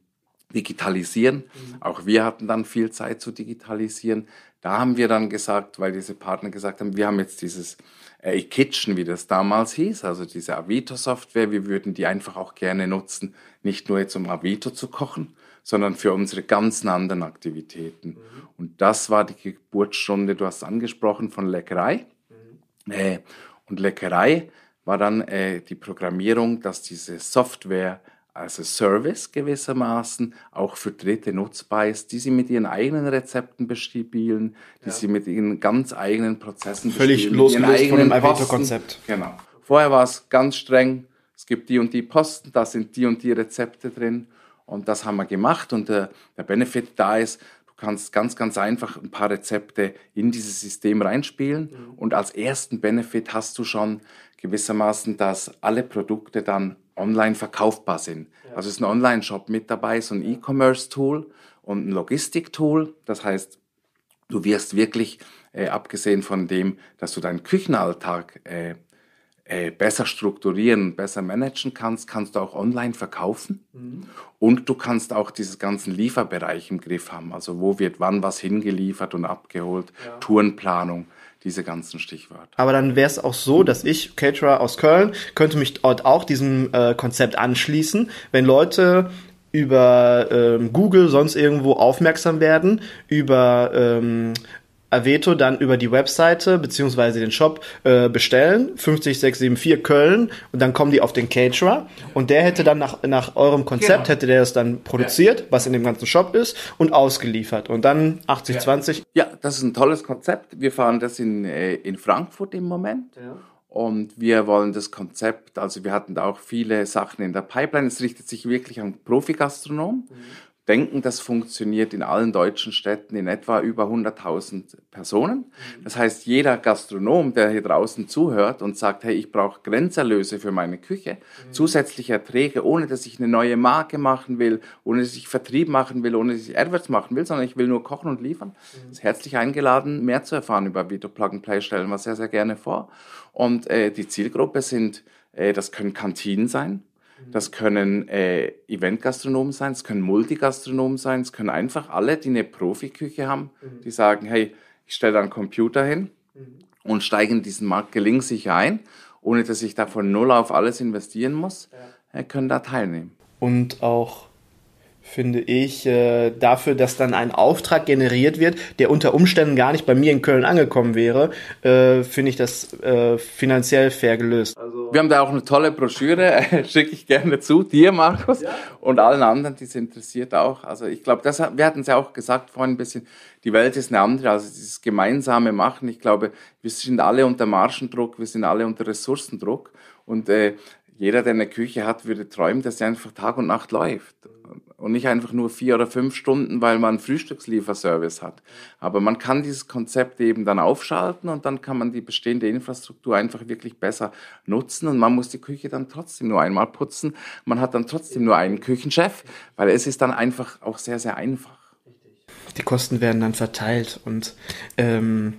Digitalisieren. Mhm. Auch wir hatten dann viel Zeit zu digitalisieren. Da haben wir dann gesagt, weil diese Partner gesagt haben, wir haben jetzt dieses äh, Kitchen, wie das damals hieß, also diese Avito-Software, wir würden die einfach auch gerne nutzen, nicht nur jetzt um Avito zu kochen, sondern für unsere ganzen anderen Aktivitäten. Mhm. Und das war die Geburtsstunde, du hast angesprochen, von Leckerei. Mhm. Äh, und Leckerei war dann äh, die Programmierung, dass diese Software also Service gewissermaßen auch für Dritte nutzbar ist, die sie mit ihren eigenen Rezepten bespielen, die ja. sie mit ihren ganz eigenen Prozessen Völlig losgelöst von dem Avito-Konzept. Genau. Vorher war es ganz streng, es gibt die und die Posten, da sind die und die Rezepte drin und das haben wir gemacht und der, der Benefit da ist, du kannst ganz, ganz einfach ein paar Rezepte in dieses System reinspielen mhm. und als ersten Benefit hast du schon gewissermaßen, dass alle Produkte dann online verkaufbar sind. Ja. Also es ist ein Online-Shop mit dabei, so ein E-Commerce-Tool und ein Logistik-Tool. Das heißt, du wirst wirklich, äh, abgesehen von dem, dass du deinen Küchenalltag äh, äh, besser strukturieren, besser managen kannst, kannst du auch online verkaufen. Mhm. Und du kannst auch dieses ganzen Lieferbereich im Griff haben. Also wo wird wann was hingeliefert und abgeholt, ja. Tourenplanung diese ganzen Stichwörter. Aber dann wäre es auch so, dass ich, Caterer aus Köln, könnte mich dort auch diesem äh, Konzept anschließen, wenn Leute über ähm, Google sonst irgendwo aufmerksam werden, über ähm, Aveto dann über die Webseite beziehungsweise den Shop äh, bestellen, 50674 Köln und dann kommen die auf den Caterer und der hätte dann nach, nach eurem Konzept, genau. hätte der das dann produziert, ja. was in dem ganzen Shop ist und ausgeliefert und dann 80-20. Ja. ja. das ist ein tolles Konzept. Wir fahren das in, äh, in Frankfurt im Moment. Ja. Und wir wollen das Konzept, also wir hatten da auch viele Sachen in der Pipeline. Es richtet sich wirklich an Profi-Gastronom. Mhm denken, das funktioniert in allen deutschen Städten in etwa über 100.000 Personen. Das heißt, jeder Gastronom, der hier draußen zuhört und sagt, hey, ich brauche Grenzerlöse für meine Küche, mhm. zusätzliche Erträge, ohne dass ich eine neue Marke machen will, ohne dass ich Vertrieb machen will, ohne dass ich AdWords machen will, sondern ich will nur kochen und liefern, mhm. ist herzlich eingeladen, mehr zu erfahren über Vito Plug and Play, stellen wir sehr, sehr gerne vor. Und äh, die Zielgruppe sind, äh, das können Kantinen sein, das können äh, Eventgastronomen sein, es können Multigastronomen sein, es können einfach alle, die eine Profiküche haben, mhm. die sagen, hey, ich stelle da einen Computer hin mhm. und steige in diesen Markt gelingsicher ein, ohne dass ich da von null auf alles investieren muss, ja. äh, können da teilnehmen. Und auch finde ich, äh, dafür, dass dann ein Auftrag generiert wird, der unter Umständen gar nicht bei mir in Köln angekommen wäre, äh, finde ich das äh, finanziell fair gelöst. Also Wir haben da auch eine tolle Broschüre, schicke ich gerne zu dir, Markus, ja. und allen anderen, die es interessiert auch. Also ich glaube, wir hatten es ja auch gesagt vorhin ein bisschen, die Welt ist eine andere, also dieses gemeinsame Machen. Ich glaube, wir sind alle unter Margendruck, wir sind alle unter Ressourcendruck und äh, jeder, der eine Küche hat, würde träumen, dass sie einfach Tag und Nacht läuft. Und nicht einfach nur vier oder fünf Stunden, weil man Frühstückslieferservice hat. Aber man kann dieses Konzept eben dann aufschalten und dann kann man die bestehende Infrastruktur einfach wirklich besser nutzen und man muss die Küche dann trotzdem nur einmal putzen. Man hat dann trotzdem nur einen Küchenchef, weil es ist dann einfach auch sehr, sehr einfach. Die Kosten werden dann verteilt und ähm,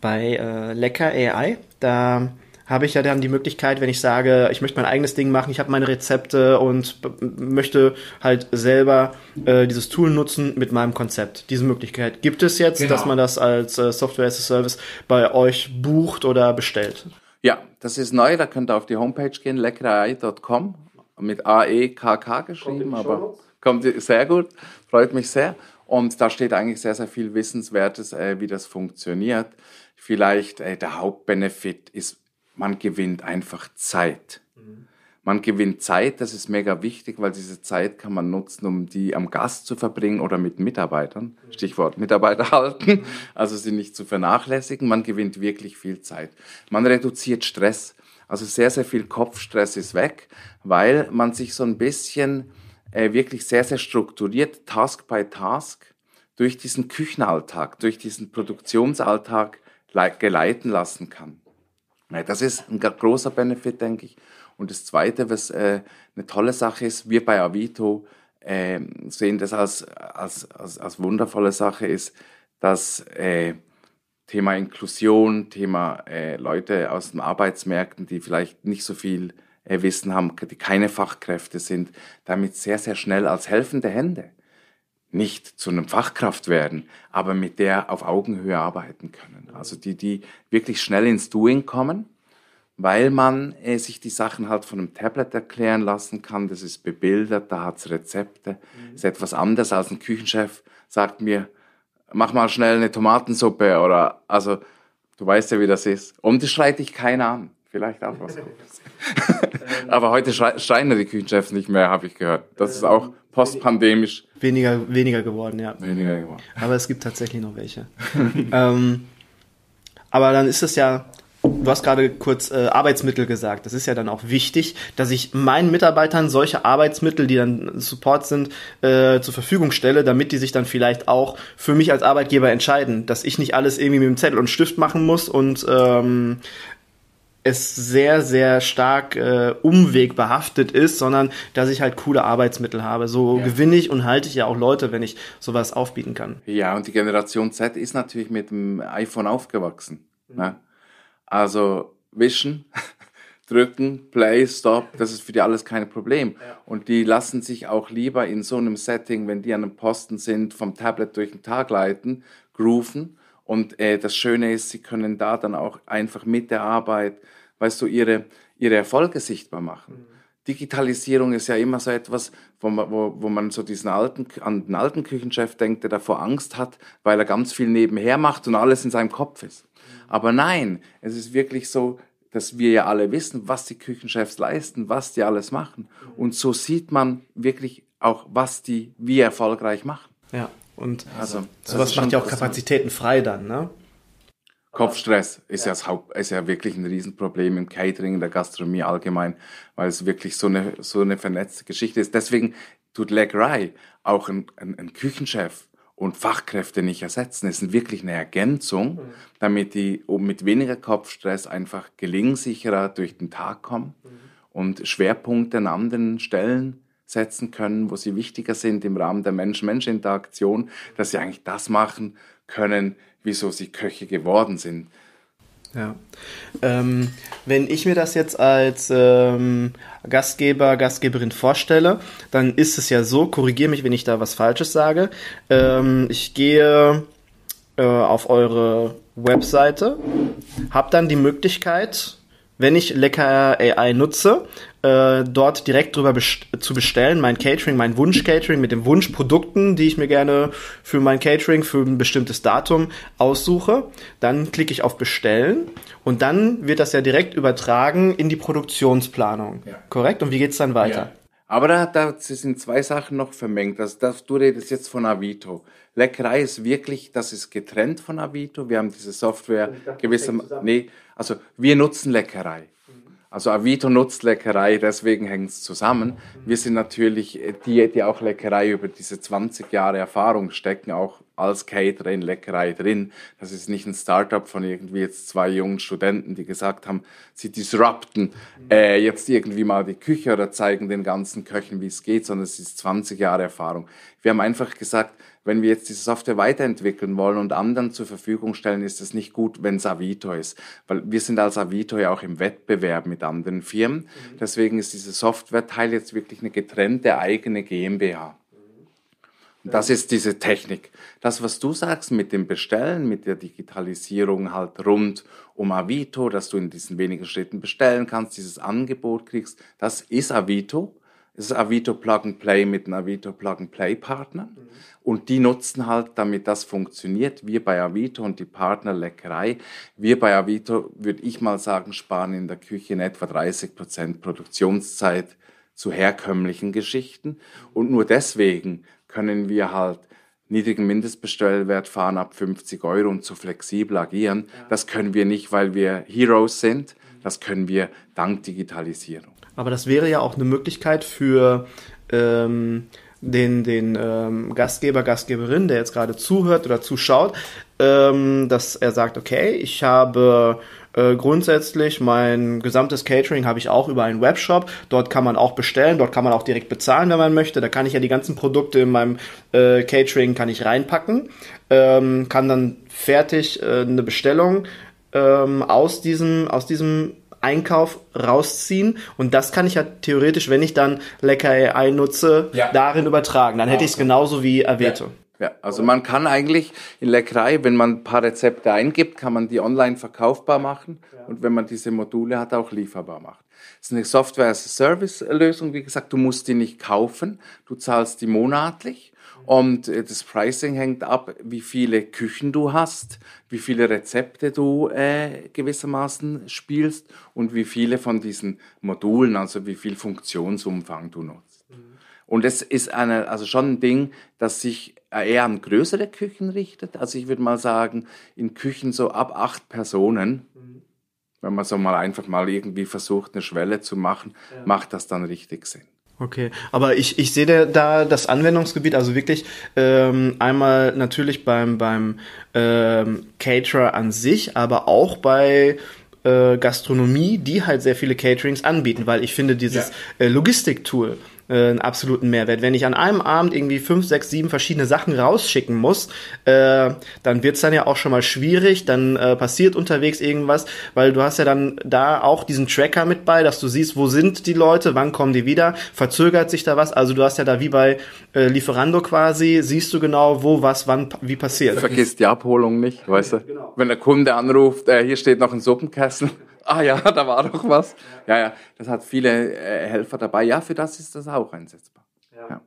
bei äh, Lecker AI, da habe ich ja dann die Möglichkeit, wenn ich sage, ich möchte mein eigenes Ding machen, ich habe meine Rezepte und möchte halt selber äh, dieses Tool nutzen mit meinem Konzept. Diese Möglichkeit gibt es jetzt, genau. dass man das als äh, Software as a Service bei euch bucht oder bestellt. Ja, das ist neu, da könnt ihr auf die Homepage gehen, leckerei.com mit A-E-K-K geschrieben, aber Kommt sehr gut, freut mich sehr. Und da steht eigentlich sehr, sehr viel Wissenswertes, äh, wie das funktioniert. Vielleicht äh, der Hauptbenefit ist, man gewinnt einfach Zeit. Mhm. Man gewinnt Zeit, das ist mega wichtig, weil diese Zeit kann man nutzen, um die am Gast zu verbringen oder mit Mitarbeitern. Mhm. Stichwort Mitarbeiter halten, mhm. also sie nicht zu vernachlässigen. Man gewinnt wirklich viel Zeit. Man reduziert Stress. Also sehr, sehr viel Kopfstress ist weg, weil man sich so ein bisschen äh, wirklich sehr, sehr strukturiert, Task by Task, durch diesen Küchenalltag, durch diesen Produktionsalltag geleiten lassen kann. Das ist ein großer Benefit, denke ich. Und das Zweite, was äh, eine tolle Sache ist, wir bei Avito äh, sehen das als, als, als, als wundervolle Sache, ist, dass äh, Thema Inklusion, Thema äh, Leute aus den Arbeitsmärkten, die vielleicht nicht so viel äh, Wissen haben, die keine Fachkräfte sind, damit sehr, sehr schnell als helfende Hände nicht zu einem Fachkraft werden, aber mit der auf Augenhöhe arbeiten können. Also die, die wirklich schnell ins Doing kommen, weil man äh, sich die Sachen halt von einem Tablet erklären lassen kann. Das ist bebildert, da hat's Rezepte. Mhm. Ist etwas anderes als ein Küchenchef sagt mir, mach mal schnell eine Tomatensuppe oder, also, du weißt ja, wie das ist. Und das schreit dich keiner an. Vielleicht auch was Gutes. Aber heute schreien die Küchenchefs nicht mehr, habe ich gehört. Das ist auch postpandemisch. Weniger, weniger geworden, ja. Weniger geworden. Aber es gibt tatsächlich noch welche. ähm, aber dann ist es ja, du hast gerade kurz äh, Arbeitsmittel gesagt. Das ist ja dann auch wichtig, dass ich meinen Mitarbeitern solche Arbeitsmittel, die dann Support sind, äh, zur Verfügung stelle, damit die sich dann vielleicht auch für mich als Arbeitgeber entscheiden, dass ich nicht alles irgendwie mit dem Zettel und Stift machen muss und ähm, es sehr, sehr stark äh, umwegbehaftet ist, sondern dass ich halt coole Arbeitsmittel habe. So ja. gewinne ich und halte ich ja auch Leute, wenn ich sowas aufbieten kann. Ja, und die Generation Z ist natürlich mit dem iPhone aufgewachsen. Mhm. Ne? Also wischen, drücken, Play, Stop, das ist für die alles kein Problem. Ja. Und die lassen sich auch lieber in so einem Setting, wenn die an einem Posten sind, vom Tablet durch den Tag leiten, grooven und äh, das Schöne ist, sie können da dann auch einfach mit der Arbeit, weißt du, ihre, ihre Erfolge sichtbar machen. Mhm. Digitalisierung ist ja immer so etwas, wo man, wo, wo man so diesen alten, an den alten Küchenchef denkt, der davor Angst hat, weil er ganz viel nebenher macht und alles in seinem Kopf ist. Mhm. Aber nein, es ist wirklich so, dass wir ja alle wissen, was die Küchenchefs leisten, was die alles machen. Mhm. Und so sieht man wirklich auch, was die wie erfolgreich machen. Ja. Und also, sowas macht ja auch Kapazitäten frei dann, ne? Kopfstress ist ja. das Haupt, ist ja wirklich ein Riesenproblem im Catering, in der Gastronomie allgemein, weil es wirklich so eine, so eine vernetzte Geschichte ist. Deswegen tut Legrai auch ein, ein, ein Küchenchef und Fachkräfte nicht ersetzen. Es ist wirklich eine Ergänzung, mhm. damit die mit weniger Kopfstress einfach gelingsicherer durch den Tag kommen mhm. und Schwerpunkte an anderen Stellen setzen können, wo sie wichtiger sind im Rahmen der Mensch-Mensch-Interaktion, dass sie eigentlich das machen können, wieso sie Köche geworden sind. Ja. Ähm, wenn ich mir das jetzt als ähm, Gastgeber, Gastgeberin vorstelle, dann ist es ja so, korrigiere mich, wenn ich da was Falsches sage. Ähm, ich gehe äh, auf eure Webseite, habe dann die Möglichkeit, wenn ich Lecker AI nutze, äh, dort direkt drüber best zu bestellen, mein Catering, mein Wunsch-Catering mit den Wunschprodukten, die ich mir gerne für mein Catering für ein bestimmtes Datum aussuche. Dann klicke ich auf Bestellen und dann wird das ja direkt übertragen in die Produktionsplanung. Ja. Korrekt? Und wie geht's dann weiter? Ja. Aber da, da sind zwei Sachen noch vermengt. Also das, du redest jetzt von Avito. Leckerei ist wirklich, das ist getrennt von Avito. Wir haben diese Software gewissermaßen. Nee, also wir nutzen Leckerei. Also Avito nutzt Leckerei, deswegen hängt es zusammen. Wir sind natürlich äh, die, die auch Leckerei über diese 20 Jahre Erfahrung stecken, auch als Caterer in Leckerei drin. Das ist nicht ein Startup von irgendwie jetzt zwei jungen Studenten, die gesagt haben, sie disrupten äh, jetzt irgendwie mal die Küche oder zeigen den ganzen Köchen, wie es geht, sondern es ist 20 Jahre Erfahrung. Wir haben einfach gesagt, wenn wir jetzt diese Software weiterentwickeln wollen und anderen zur Verfügung stellen, ist es nicht gut, wenn es Avito ist. Weil wir sind als Avito ja auch im Wettbewerb mit anderen Firmen. Mhm. Deswegen ist diese Software-Teil jetzt wirklich eine getrennte eigene GmbH. Das ist diese Technik. Das, was du sagst mit dem Bestellen, mit der Digitalisierung halt rund um Avito, dass du in diesen wenigen Schritten bestellen kannst, dieses Angebot kriegst, das ist Avito. Es ist Avito Plug and Play mit einem Avito Plug and Play Partner. Mhm. Und die nutzen halt, damit das funktioniert. Wir bei Avito und die Partner Leckerei. Wir bei Avito, würde ich mal sagen, sparen in der Küche in etwa 30 Prozent Produktionszeit zu herkömmlichen Geschichten. Und nur deswegen können wir halt niedrigen Mindestbestellwert fahren ab 50 Euro und so flexibel agieren. Das können wir nicht, weil wir Heroes sind. Das können wir dank Digitalisierung. Aber das wäre ja auch eine Möglichkeit für ähm, den, den ähm, Gastgeber, Gastgeberin, der jetzt gerade zuhört oder zuschaut, ähm, dass er sagt, okay, ich habe äh, grundsätzlich mein gesamtes Catering habe ich auch über einen Webshop. Dort kann man auch bestellen, dort kann man auch direkt bezahlen, wenn man möchte. Da kann ich ja die ganzen Produkte in meinem äh, Catering kann ich reinpacken, ähm, kann dann fertig äh, eine Bestellung ähm, aus diesem aus diesem Einkauf rausziehen und das kann ich ja theoretisch, wenn ich dann Lecker AI nutze, ja. darin übertragen. Dann hätte ich es genauso wie Aveto. Ja. Ja, also man kann eigentlich in Leckerei, wenn man ein paar Rezepte eingibt, kann man die online verkaufbar machen ja. und wenn man diese Module hat, auch lieferbar machen. Das ist eine Software-as-a-Service-Lösung. Wie gesagt, du musst die nicht kaufen, du zahlst die monatlich und äh, das Pricing hängt ab, wie viele Küchen du hast, wie viele Rezepte du äh, gewissermaßen spielst und wie viele von diesen Modulen, also wie viel Funktionsumfang du nutzt. Und es ist eine, also schon ein Ding, das sich eher an größere Küchen richtet. Also ich würde mal sagen, in Küchen so ab acht Personen, mhm. wenn man so mal einfach mal irgendwie versucht, eine Schwelle zu machen, ja. macht das dann richtig Sinn. Okay, aber ich, ich sehe da das Anwendungsgebiet, also wirklich ähm, einmal natürlich beim, beim ähm, Caterer an sich, aber auch bei äh, Gastronomie, die halt sehr viele Caterings anbieten, weil ich finde dieses ja. äh, Logistiktool äh, einen absoluten Mehrwert. Wenn ich an einem Abend irgendwie fünf, sechs, sieben verschiedene Sachen rausschicken muss, äh, dann wird's dann ja auch schon mal schwierig, dann äh, passiert unterwegs irgendwas, weil du hast ja dann da auch diesen Tracker mit bei, dass du siehst, wo sind die Leute, wann kommen die wieder, verzögert sich da was, also du hast ja da wie bei äh, Lieferando quasi, siehst du genau, wo was wann wie passiert. Vergiss die Abholung nicht, weißt du? Genau. Wenn der Kunde anruft, äh, hier steht noch ein Suppenkessel ah ja, da war doch was. Ja, ja, das hat viele äh, Helfer dabei. Ja, für das ist das auch einsetzbar. Ja. ja.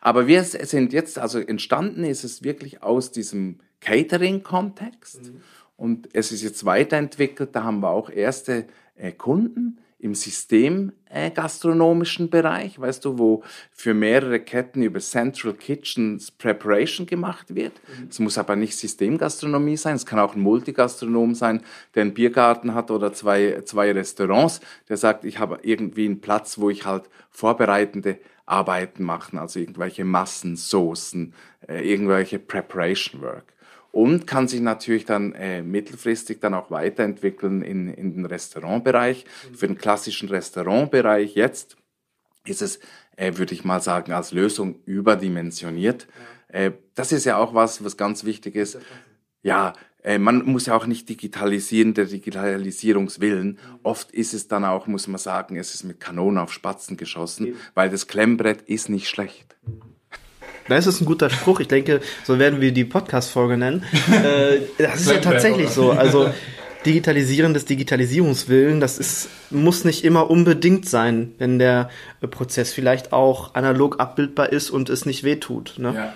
Aber wir sind jetzt, also entstanden ist es wirklich aus diesem Catering-Kontext mhm. und es ist jetzt weiterentwickelt. Da haben wir auch erste äh, Kunden, im systemgastronomischen äh, Bereich, weißt du, wo für mehrere Ketten über Central Kitchens Preparation gemacht wird. Mhm. Es muss aber nicht Systemgastronomie sein, es kann auch ein Multigastronom sein, der einen Biergarten hat oder zwei, zwei Restaurants, der sagt, ich habe irgendwie einen Platz, wo ich halt vorbereitende Arbeiten machen, also irgendwelche Massensoßen, äh, irgendwelche Preparation Work und kann sich natürlich dann äh, mittelfristig dann auch weiterentwickeln in, in den Restaurantbereich. Mhm. Für den klassischen Restaurantbereich jetzt ist es, äh, würde ich mal sagen, als Lösung überdimensioniert. Ja. Äh, das ist ja auch was, was ganz wichtig ist. Ja, äh, man muss ja auch nicht digitalisieren, der Digitalisierungswillen. Mhm. Oft ist es dann auch, muss man sagen, es ist mit Kanonen auf Spatzen geschossen, weil das Klemmbrett ist nicht schlecht. Mhm. Das ist ein guter Spruch. Ich denke, so werden wir die Podcast-Folge nennen. Äh, das ist ja tatsächlich so. Also Digitalisieren des Digitalisierungswillen, das ist, muss nicht immer unbedingt sein, wenn der Prozess vielleicht auch analog abbildbar ist und es nicht wehtut. Ne? Ja.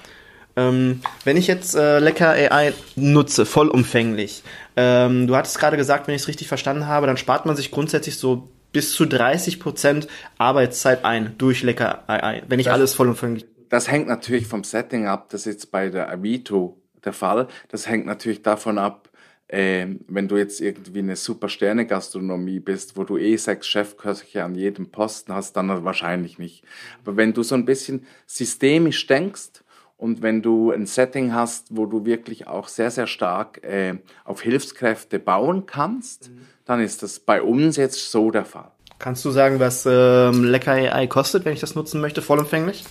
Ähm, wenn ich jetzt äh, Lecker AI nutze, vollumfänglich, ähm, du hattest gerade gesagt, wenn ich es richtig verstanden habe, dann spart man sich grundsätzlich so bis zu 30 Prozent Arbeitszeit ein durch Lecker AI, wenn ich das, alles vollumfänglich das hängt natürlich vom Setting ab. Das ist jetzt bei der Avito der Fall. Das hängt natürlich davon ab, äh, wenn du jetzt irgendwie eine super Sterne-Gastronomie bist, wo du eh sechs Chefköche an jedem Posten hast, dann wahrscheinlich nicht. Aber wenn du so ein bisschen systemisch denkst und wenn du ein Setting hast, wo du wirklich auch sehr, sehr stark äh, auf Hilfskräfte bauen kannst, mhm. dann ist das bei uns jetzt so der Fall. Kannst du sagen, was ähm, Lecker AI kostet, wenn ich das nutzen möchte, vollumfänglich?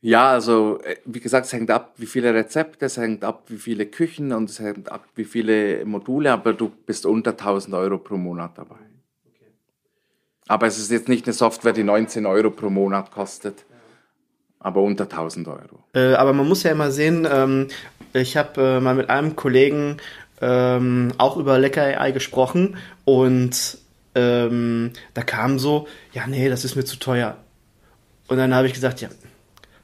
Ja, also äh, wie gesagt, es hängt ab, wie viele Rezepte, es hängt ab, wie viele Küchen und es hängt ab, wie viele Module, aber du bist unter 1000 Euro pro Monat dabei. Okay. Aber es ist jetzt nicht eine Software, die 19 Euro pro Monat kostet, aber unter 1000 Euro. Äh, aber man muss ja immer sehen, ähm, ich habe äh, mal mit einem Kollegen ähm, auch über Lecker AI gesprochen und ähm, da kam so, ja nee, das ist mir zu teuer Und dann habe ich gesagt, ja,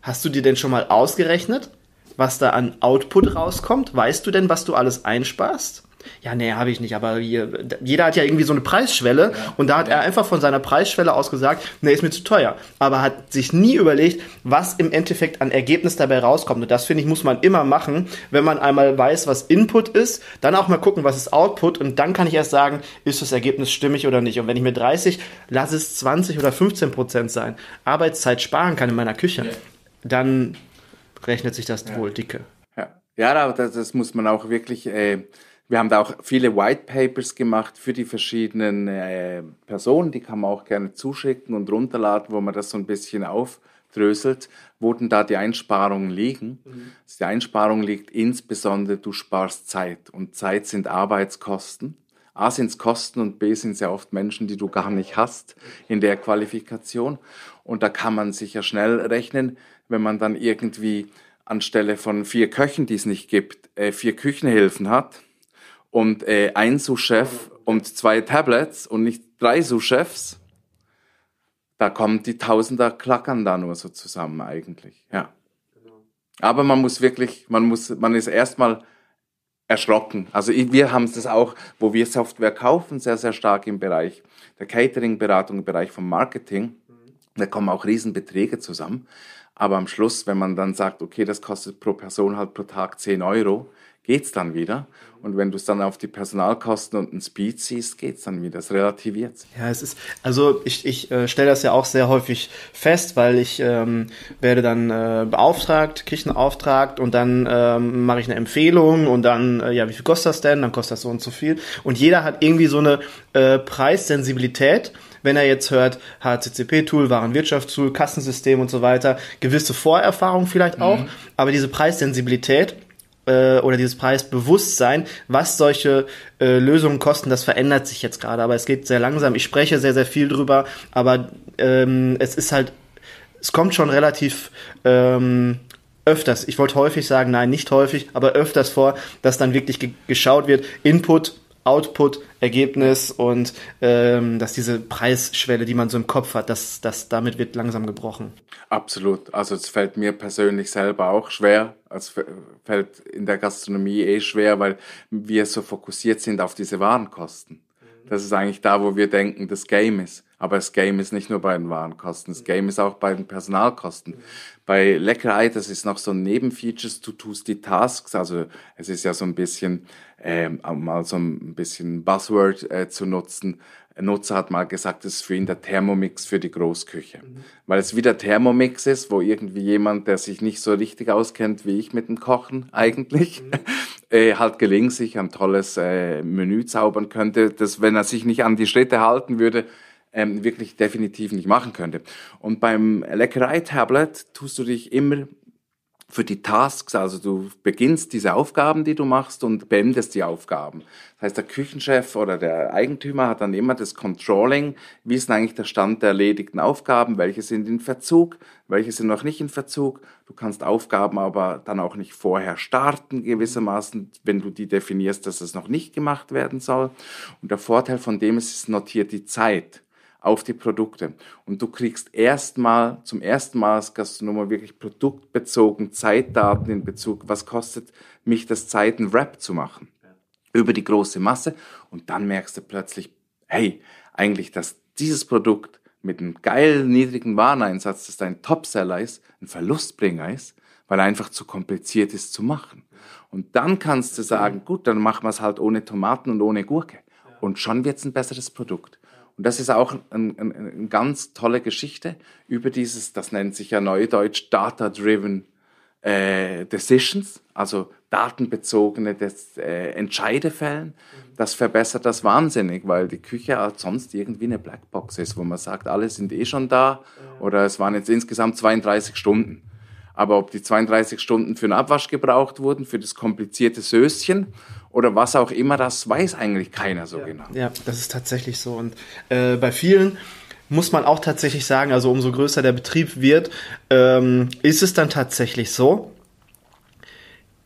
hast du dir denn schon mal ausgerechnet, was da an Output rauskommt? Weißt du denn, was du alles einsparst? Ja, nee, habe ich nicht, aber hier, jeder hat ja irgendwie so eine Preisschwelle ja. und da hat er einfach von seiner Preisschwelle aus gesagt, nee, ist mir zu teuer, aber hat sich nie überlegt, was im Endeffekt an Ergebnis dabei rauskommt und das finde ich muss man immer machen, wenn man einmal weiß, was Input ist, dann auch mal gucken, was ist Output und dann kann ich erst sagen, ist das Ergebnis stimmig oder nicht und wenn ich mir 30, lass es 20 oder 15 Prozent sein, Arbeitszeit sparen kann in meiner Küche, ja. Dann rechnet sich das ja. wohl dicke. Ja, ja das, das muss man auch wirklich. Äh, wir haben da auch viele White Papers gemacht für die verschiedenen äh, Personen. Die kann man auch gerne zuschicken und runterladen, wo man das so ein bisschen aufdröselt, wo denn da die Einsparungen liegen. Mhm. Also die Einsparung liegt insbesondere, du sparst Zeit. Und Zeit sind Arbeitskosten. A sind es Kosten und B sind es ja oft Menschen, die du gar nicht hast in der Qualifikation. Und da kann man sich ja schnell rechnen, wenn man dann irgendwie anstelle von vier Köchen, die es nicht gibt, äh, vier Küchenhilfen hat und äh, ein Sous-Chef und zwei Tablets und nicht drei Sous-Chefs, da kommen die Tausender klackern da nur so zusammen eigentlich, ja. Aber man muss wirklich, man muss, man ist erstmal erschrocken. Also wir haben es auch, wo wir Software kaufen, sehr, sehr stark im Bereich der Catering-Beratung, im Bereich vom Marketing. Da kommen auch Riesenbeträge zusammen. Aber am Schluss, wenn man dann sagt, okay, das kostet pro Person halt pro Tag 10 Euro, geht's dann wieder. Und wenn du es dann auf die Personalkosten und den Speed siehst, geht's dann wieder. Es relativiert. Ja, es ist, also ich, ich äh, stelle das ja auch sehr häufig fest, weil ich ähm, werde dann äh, beauftragt, Auftrag und dann ähm, mache ich eine Empfehlung und dann, äh, ja, wie viel kostet das denn? Dann kostet das so und so viel. Und jeder hat irgendwie so eine äh, Preissensibilität wenn er jetzt hört, HCCP-Tool, Warenwirtschaftstool, Kassensystem und so weiter, gewisse Vorerfahrung vielleicht auch, mhm. aber diese Preissensibilität äh, oder dieses Preisbewusstsein, was solche äh, Lösungen kosten, das verändert sich jetzt gerade, aber es geht sehr langsam. Ich spreche sehr, sehr viel drüber, aber ähm, es ist halt, es kommt schon relativ ähm, öfters, ich wollte häufig sagen, nein, nicht häufig, aber öfters vor, dass dann wirklich geschaut wird, Input Output, Ergebnis und ähm, dass diese Preisschwelle, die man so im Kopf hat, dass, dass damit wird langsam gebrochen. Absolut. Also es fällt mir persönlich selber auch schwer. Es fällt in der Gastronomie eh schwer, weil wir so fokussiert sind auf diese Warenkosten. Das ist eigentlich da, wo wir denken, das Game ist. Aber das Game ist nicht nur bei den Warenkosten, das Game ist auch bei den Personalkosten. Bei Leckerei, das ist noch so ein Nebenfeatures, du tust die Tasks, also es ist ja so ein bisschen, ähm, mal so ein bisschen Buzzword äh, zu nutzen. Ein Nutzer hat mal gesagt, das ist für ihn der Thermomix für die Großküche. Mhm. Weil es wieder Thermomix ist, wo irgendwie jemand, der sich nicht so richtig auskennt wie ich mit dem Kochen eigentlich, mhm. äh, halt gelegentlich ein tolles äh, Menü zaubern könnte, das, wenn er sich nicht an die Schritte halten würde, ähm, wirklich definitiv nicht machen könnte. Und beim Leckerei-Tablet tust du dich immer für die Tasks, also du beginnst diese Aufgaben, die du machst und beendest die Aufgaben. Das heißt, der Küchenchef oder der Eigentümer hat dann immer das Controlling, wie ist denn eigentlich der Stand der erledigten Aufgaben, welche sind in Verzug, welche sind noch nicht in Verzug. Du kannst Aufgaben aber dann auch nicht vorher starten, gewissermaßen, wenn du die definierst, dass es noch nicht gemacht werden soll. Und der Vorteil von dem ist, es notiert die Zeit auf die Produkte. Und du kriegst erstmal, zum ersten Mal als Gastronom wirklich produktbezogen Zeitdaten in Bezug, was kostet mich das Zeit, ein Wrap zu machen. Über die große Masse. Und dann merkst du plötzlich, hey, eigentlich, dass dieses Produkt mit einem geilen, niedrigen Wareneinsatz, das dein Topseller ist, ein Verlustbringer ist, weil er einfach zu kompliziert ist zu machen. Und dann kannst du sagen, gut, dann machen wir es halt ohne Tomaten und ohne Gurke. Und schon wird es ein besseres Produkt. Und das ist auch eine ein, ein ganz tolle Geschichte über dieses, das nennt sich ja neudeutsch Data-Driven äh, Decisions, also datenbezogene Des, äh, Entscheidefällen. Das verbessert das wahnsinnig, weil die Küche halt sonst irgendwie eine Blackbox ist, wo man sagt, alle sind eh schon da oder es waren jetzt insgesamt 32 Stunden. Aber ob die 32 Stunden für den Abwasch gebraucht wurden, für das komplizierte Söschen oder was auch immer, das weiß eigentlich keiner so ja. genau. Ja, das ist tatsächlich so. Und äh, bei vielen muss man auch tatsächlich sagen, also umso größer der Betrieb wird, ähm, ist es dann tatsächlich so,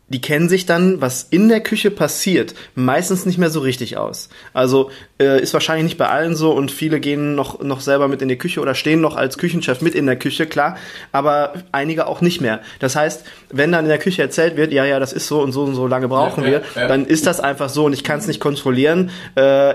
die kennen sich dann, was in der Küche passiert, meistens nicht mehr so richtig aus. Also äh, ist wahrscheinlich nicht bei allen so und viele gehen noch, noch selber mit in die Küche oder stehen noch als Küchenchef mit in der Küche, klar, aber einige auch nicht mehr. Das heißt, wenn dann in der Küche erzählt wird, ja, ja, das ist so und so und so lange brauchen ja, wir, ja, ja. dann ist das einfach so und ich kann es nicht kontrollieren. Äh,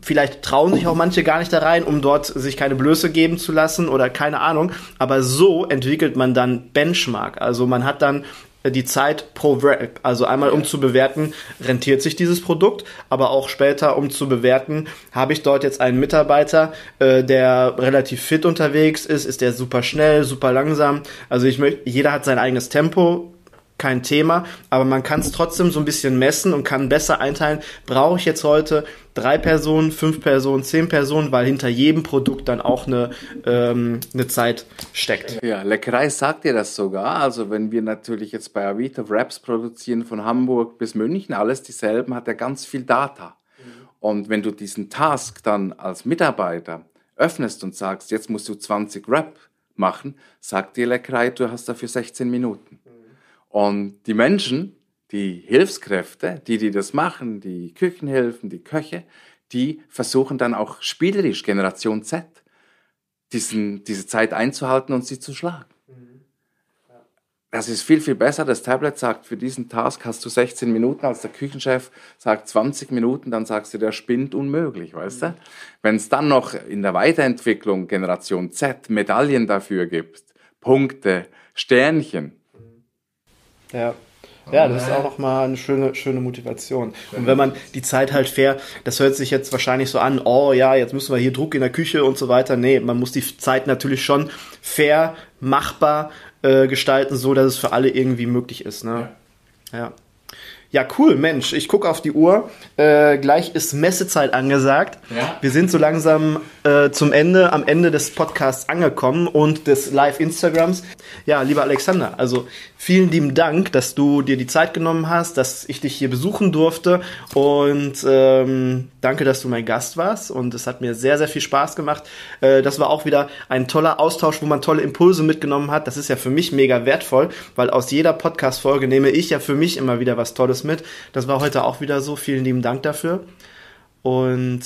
vielleicht trauen sich auch manche gar nicht da rein, um dort sich keine Blöße geben zu lassen oder keine Ahnung. Aber so entwickelt man dann Benchmark. Also man hat dann die Zeit pro Rap. Also einmal um zu bewerten, rentiert sich dieses Produkt, aber auch später um zu bewerten, habe ich dort jetzt einen Mitarbeiter, äh, der relativ fit unterwegs ist, ist der super schnell, super langsam. Also ich möchte, jeder hat sein eigenes Tempo, kein Thema, aber man kann es trotzdem so ein bisschen messen und kann besser einteilen, brauche ich jetzt heute drei Personen, fünf Personen, zehn Personen, weil hinter jedem Produkt dann auch eine, ähm, eine Zeit steckt. Ja, Leckerei sagt dir das sogar. Also wenn wir natürlich jetzt bei Avito Wraps produzieren von Hamburg bis München, alles dieselben, hat er ganz viel Data. Mhm. Und wenn du diesen Task dann als Mitarbeiter öffnest und sagst, jetzt musst du 20 Wrap machen, sagt dir Leckerei, du hast dafür 16 Minuten. Und die Menschen, die Hilfskräfte, die, die das machen, die Küchenhilfen, die Köche, die versuchen dann auch spielerisch Generation Z diesen, diese Zeit einzuhalten und sie zu schlagen. Das ist viel, viel besser. Das Tablet sagt, für diesen Task hast du 16 Minuten, als der Küchenchef sagt 20 Minuten, dann sagst du, der spinnt unmöglich, weißt du? Wenn es dann noch in der Weiterentwicklung Generation Z Medaillen dafür gibt, Punkte, Sternchen, ja. Ja, das ist auch nochmal eine schöne, schöne Motivation. Und wenn man die Zeit halt fair, das hört sich jetzt wahrscheinlich so an, oh ja, jetzt müssen wir hier Druck in der Küche und so weiter. Nee, man muss die Zeit natürlich schon fair, machbar äh, gestalten, so dass es für alle irgendwie möglich ist. Ne? Ja. ja. Ja, cool, Mensch. Ich gucke auf die Uhr. Äh, gleich ist Messezeit angesagt. Ja. Wir sind so langsam äh, zum Ende, am Ende des Podcasts angekommen und des Live-Instagrams. Ja, lieber Alexander, also vielen lieben Dank, dass du dir die Zeit genommen hast, dass ich dich hier besuchen durfte und ähm, danke, dass du mein Gast warst und es hat mir sehr, sehr viel Spaß gemacht. Äh, das war auch wieder ein toller Austausch, wo man tolle Impulse mitgenommen hat. Das ist ja für mich mega wertvoll, weil aus jeder Podcast-Folge nehme ich ja für mich immer wieder was Tolles mit. Das war heute auch wieder so. Vielen lieben Dank dafür. Und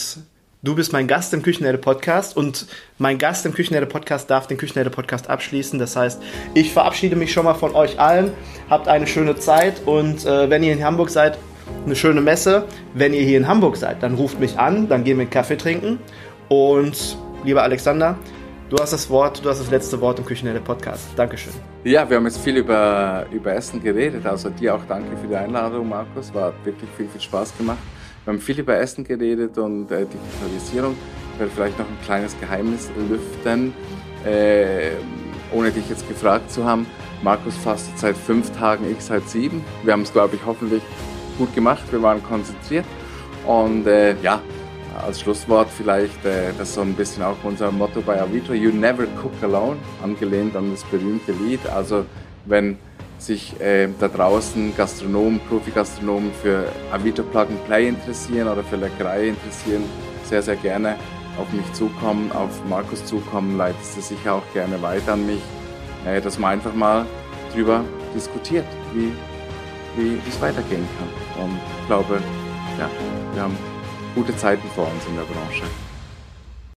du bist mein Gast im Küchenherde Podcast und mein Gast im Küchenherde Podcast darf den Küchenherde Podcast abschließen. Das heißt, ich verabschiede mich schon mal von euch allen. Habt eine schöne Zeit und äh, wenn ihr in Hamburg seid, eine schöne Messe. Wenn ihr hier in Hamburg seid, dann ruft mich an, dann gehen wir einen Kaffee trinken. Und lieber Alexander, Du hast das Wort, du hast das letzte Wort im Küchenhelle Podcast. Dankeschön. Ja, wir haben jetzt viel über, über Essen geredet. Also dir auch danke für die Einladung, Markus. War wirklich viel, viel Spaß gemacht. Wir haben viel über Essen geredet und äh, Digitalisierung. Ich werde vielleicht noch ein kleines Geheimnis lüften, äh, ohne dich jetzt gefragt zu haben. Markus fastet seit fünf Tagen, ich seit sieben. Wir haben es, glaube ich, hoffentlich gut gemacht. Wir waren konzentriert. Und äh, ja, als Schlusswort vielleicht, äh, das ist so ein bisschen auch unser Motto bei Avito, You never cook alone, angelehnt an das berühmte Lied. Also wenn sich äh, da draußen Gastronomen, Profi-Gastronomen für Avito Plug and Play interessieren oder für Leckerei interessieren, sehr, sehr gerne auf mich zukommen, auf Markus zukommen, leitest du sicher auch gerne weiter an mich, äh, dass man einfach mal drüber diskutiert, wie, wie es weitergehen kann. Und ich glaube, ja, wir haben gute Zeiten vor uns in der Branche.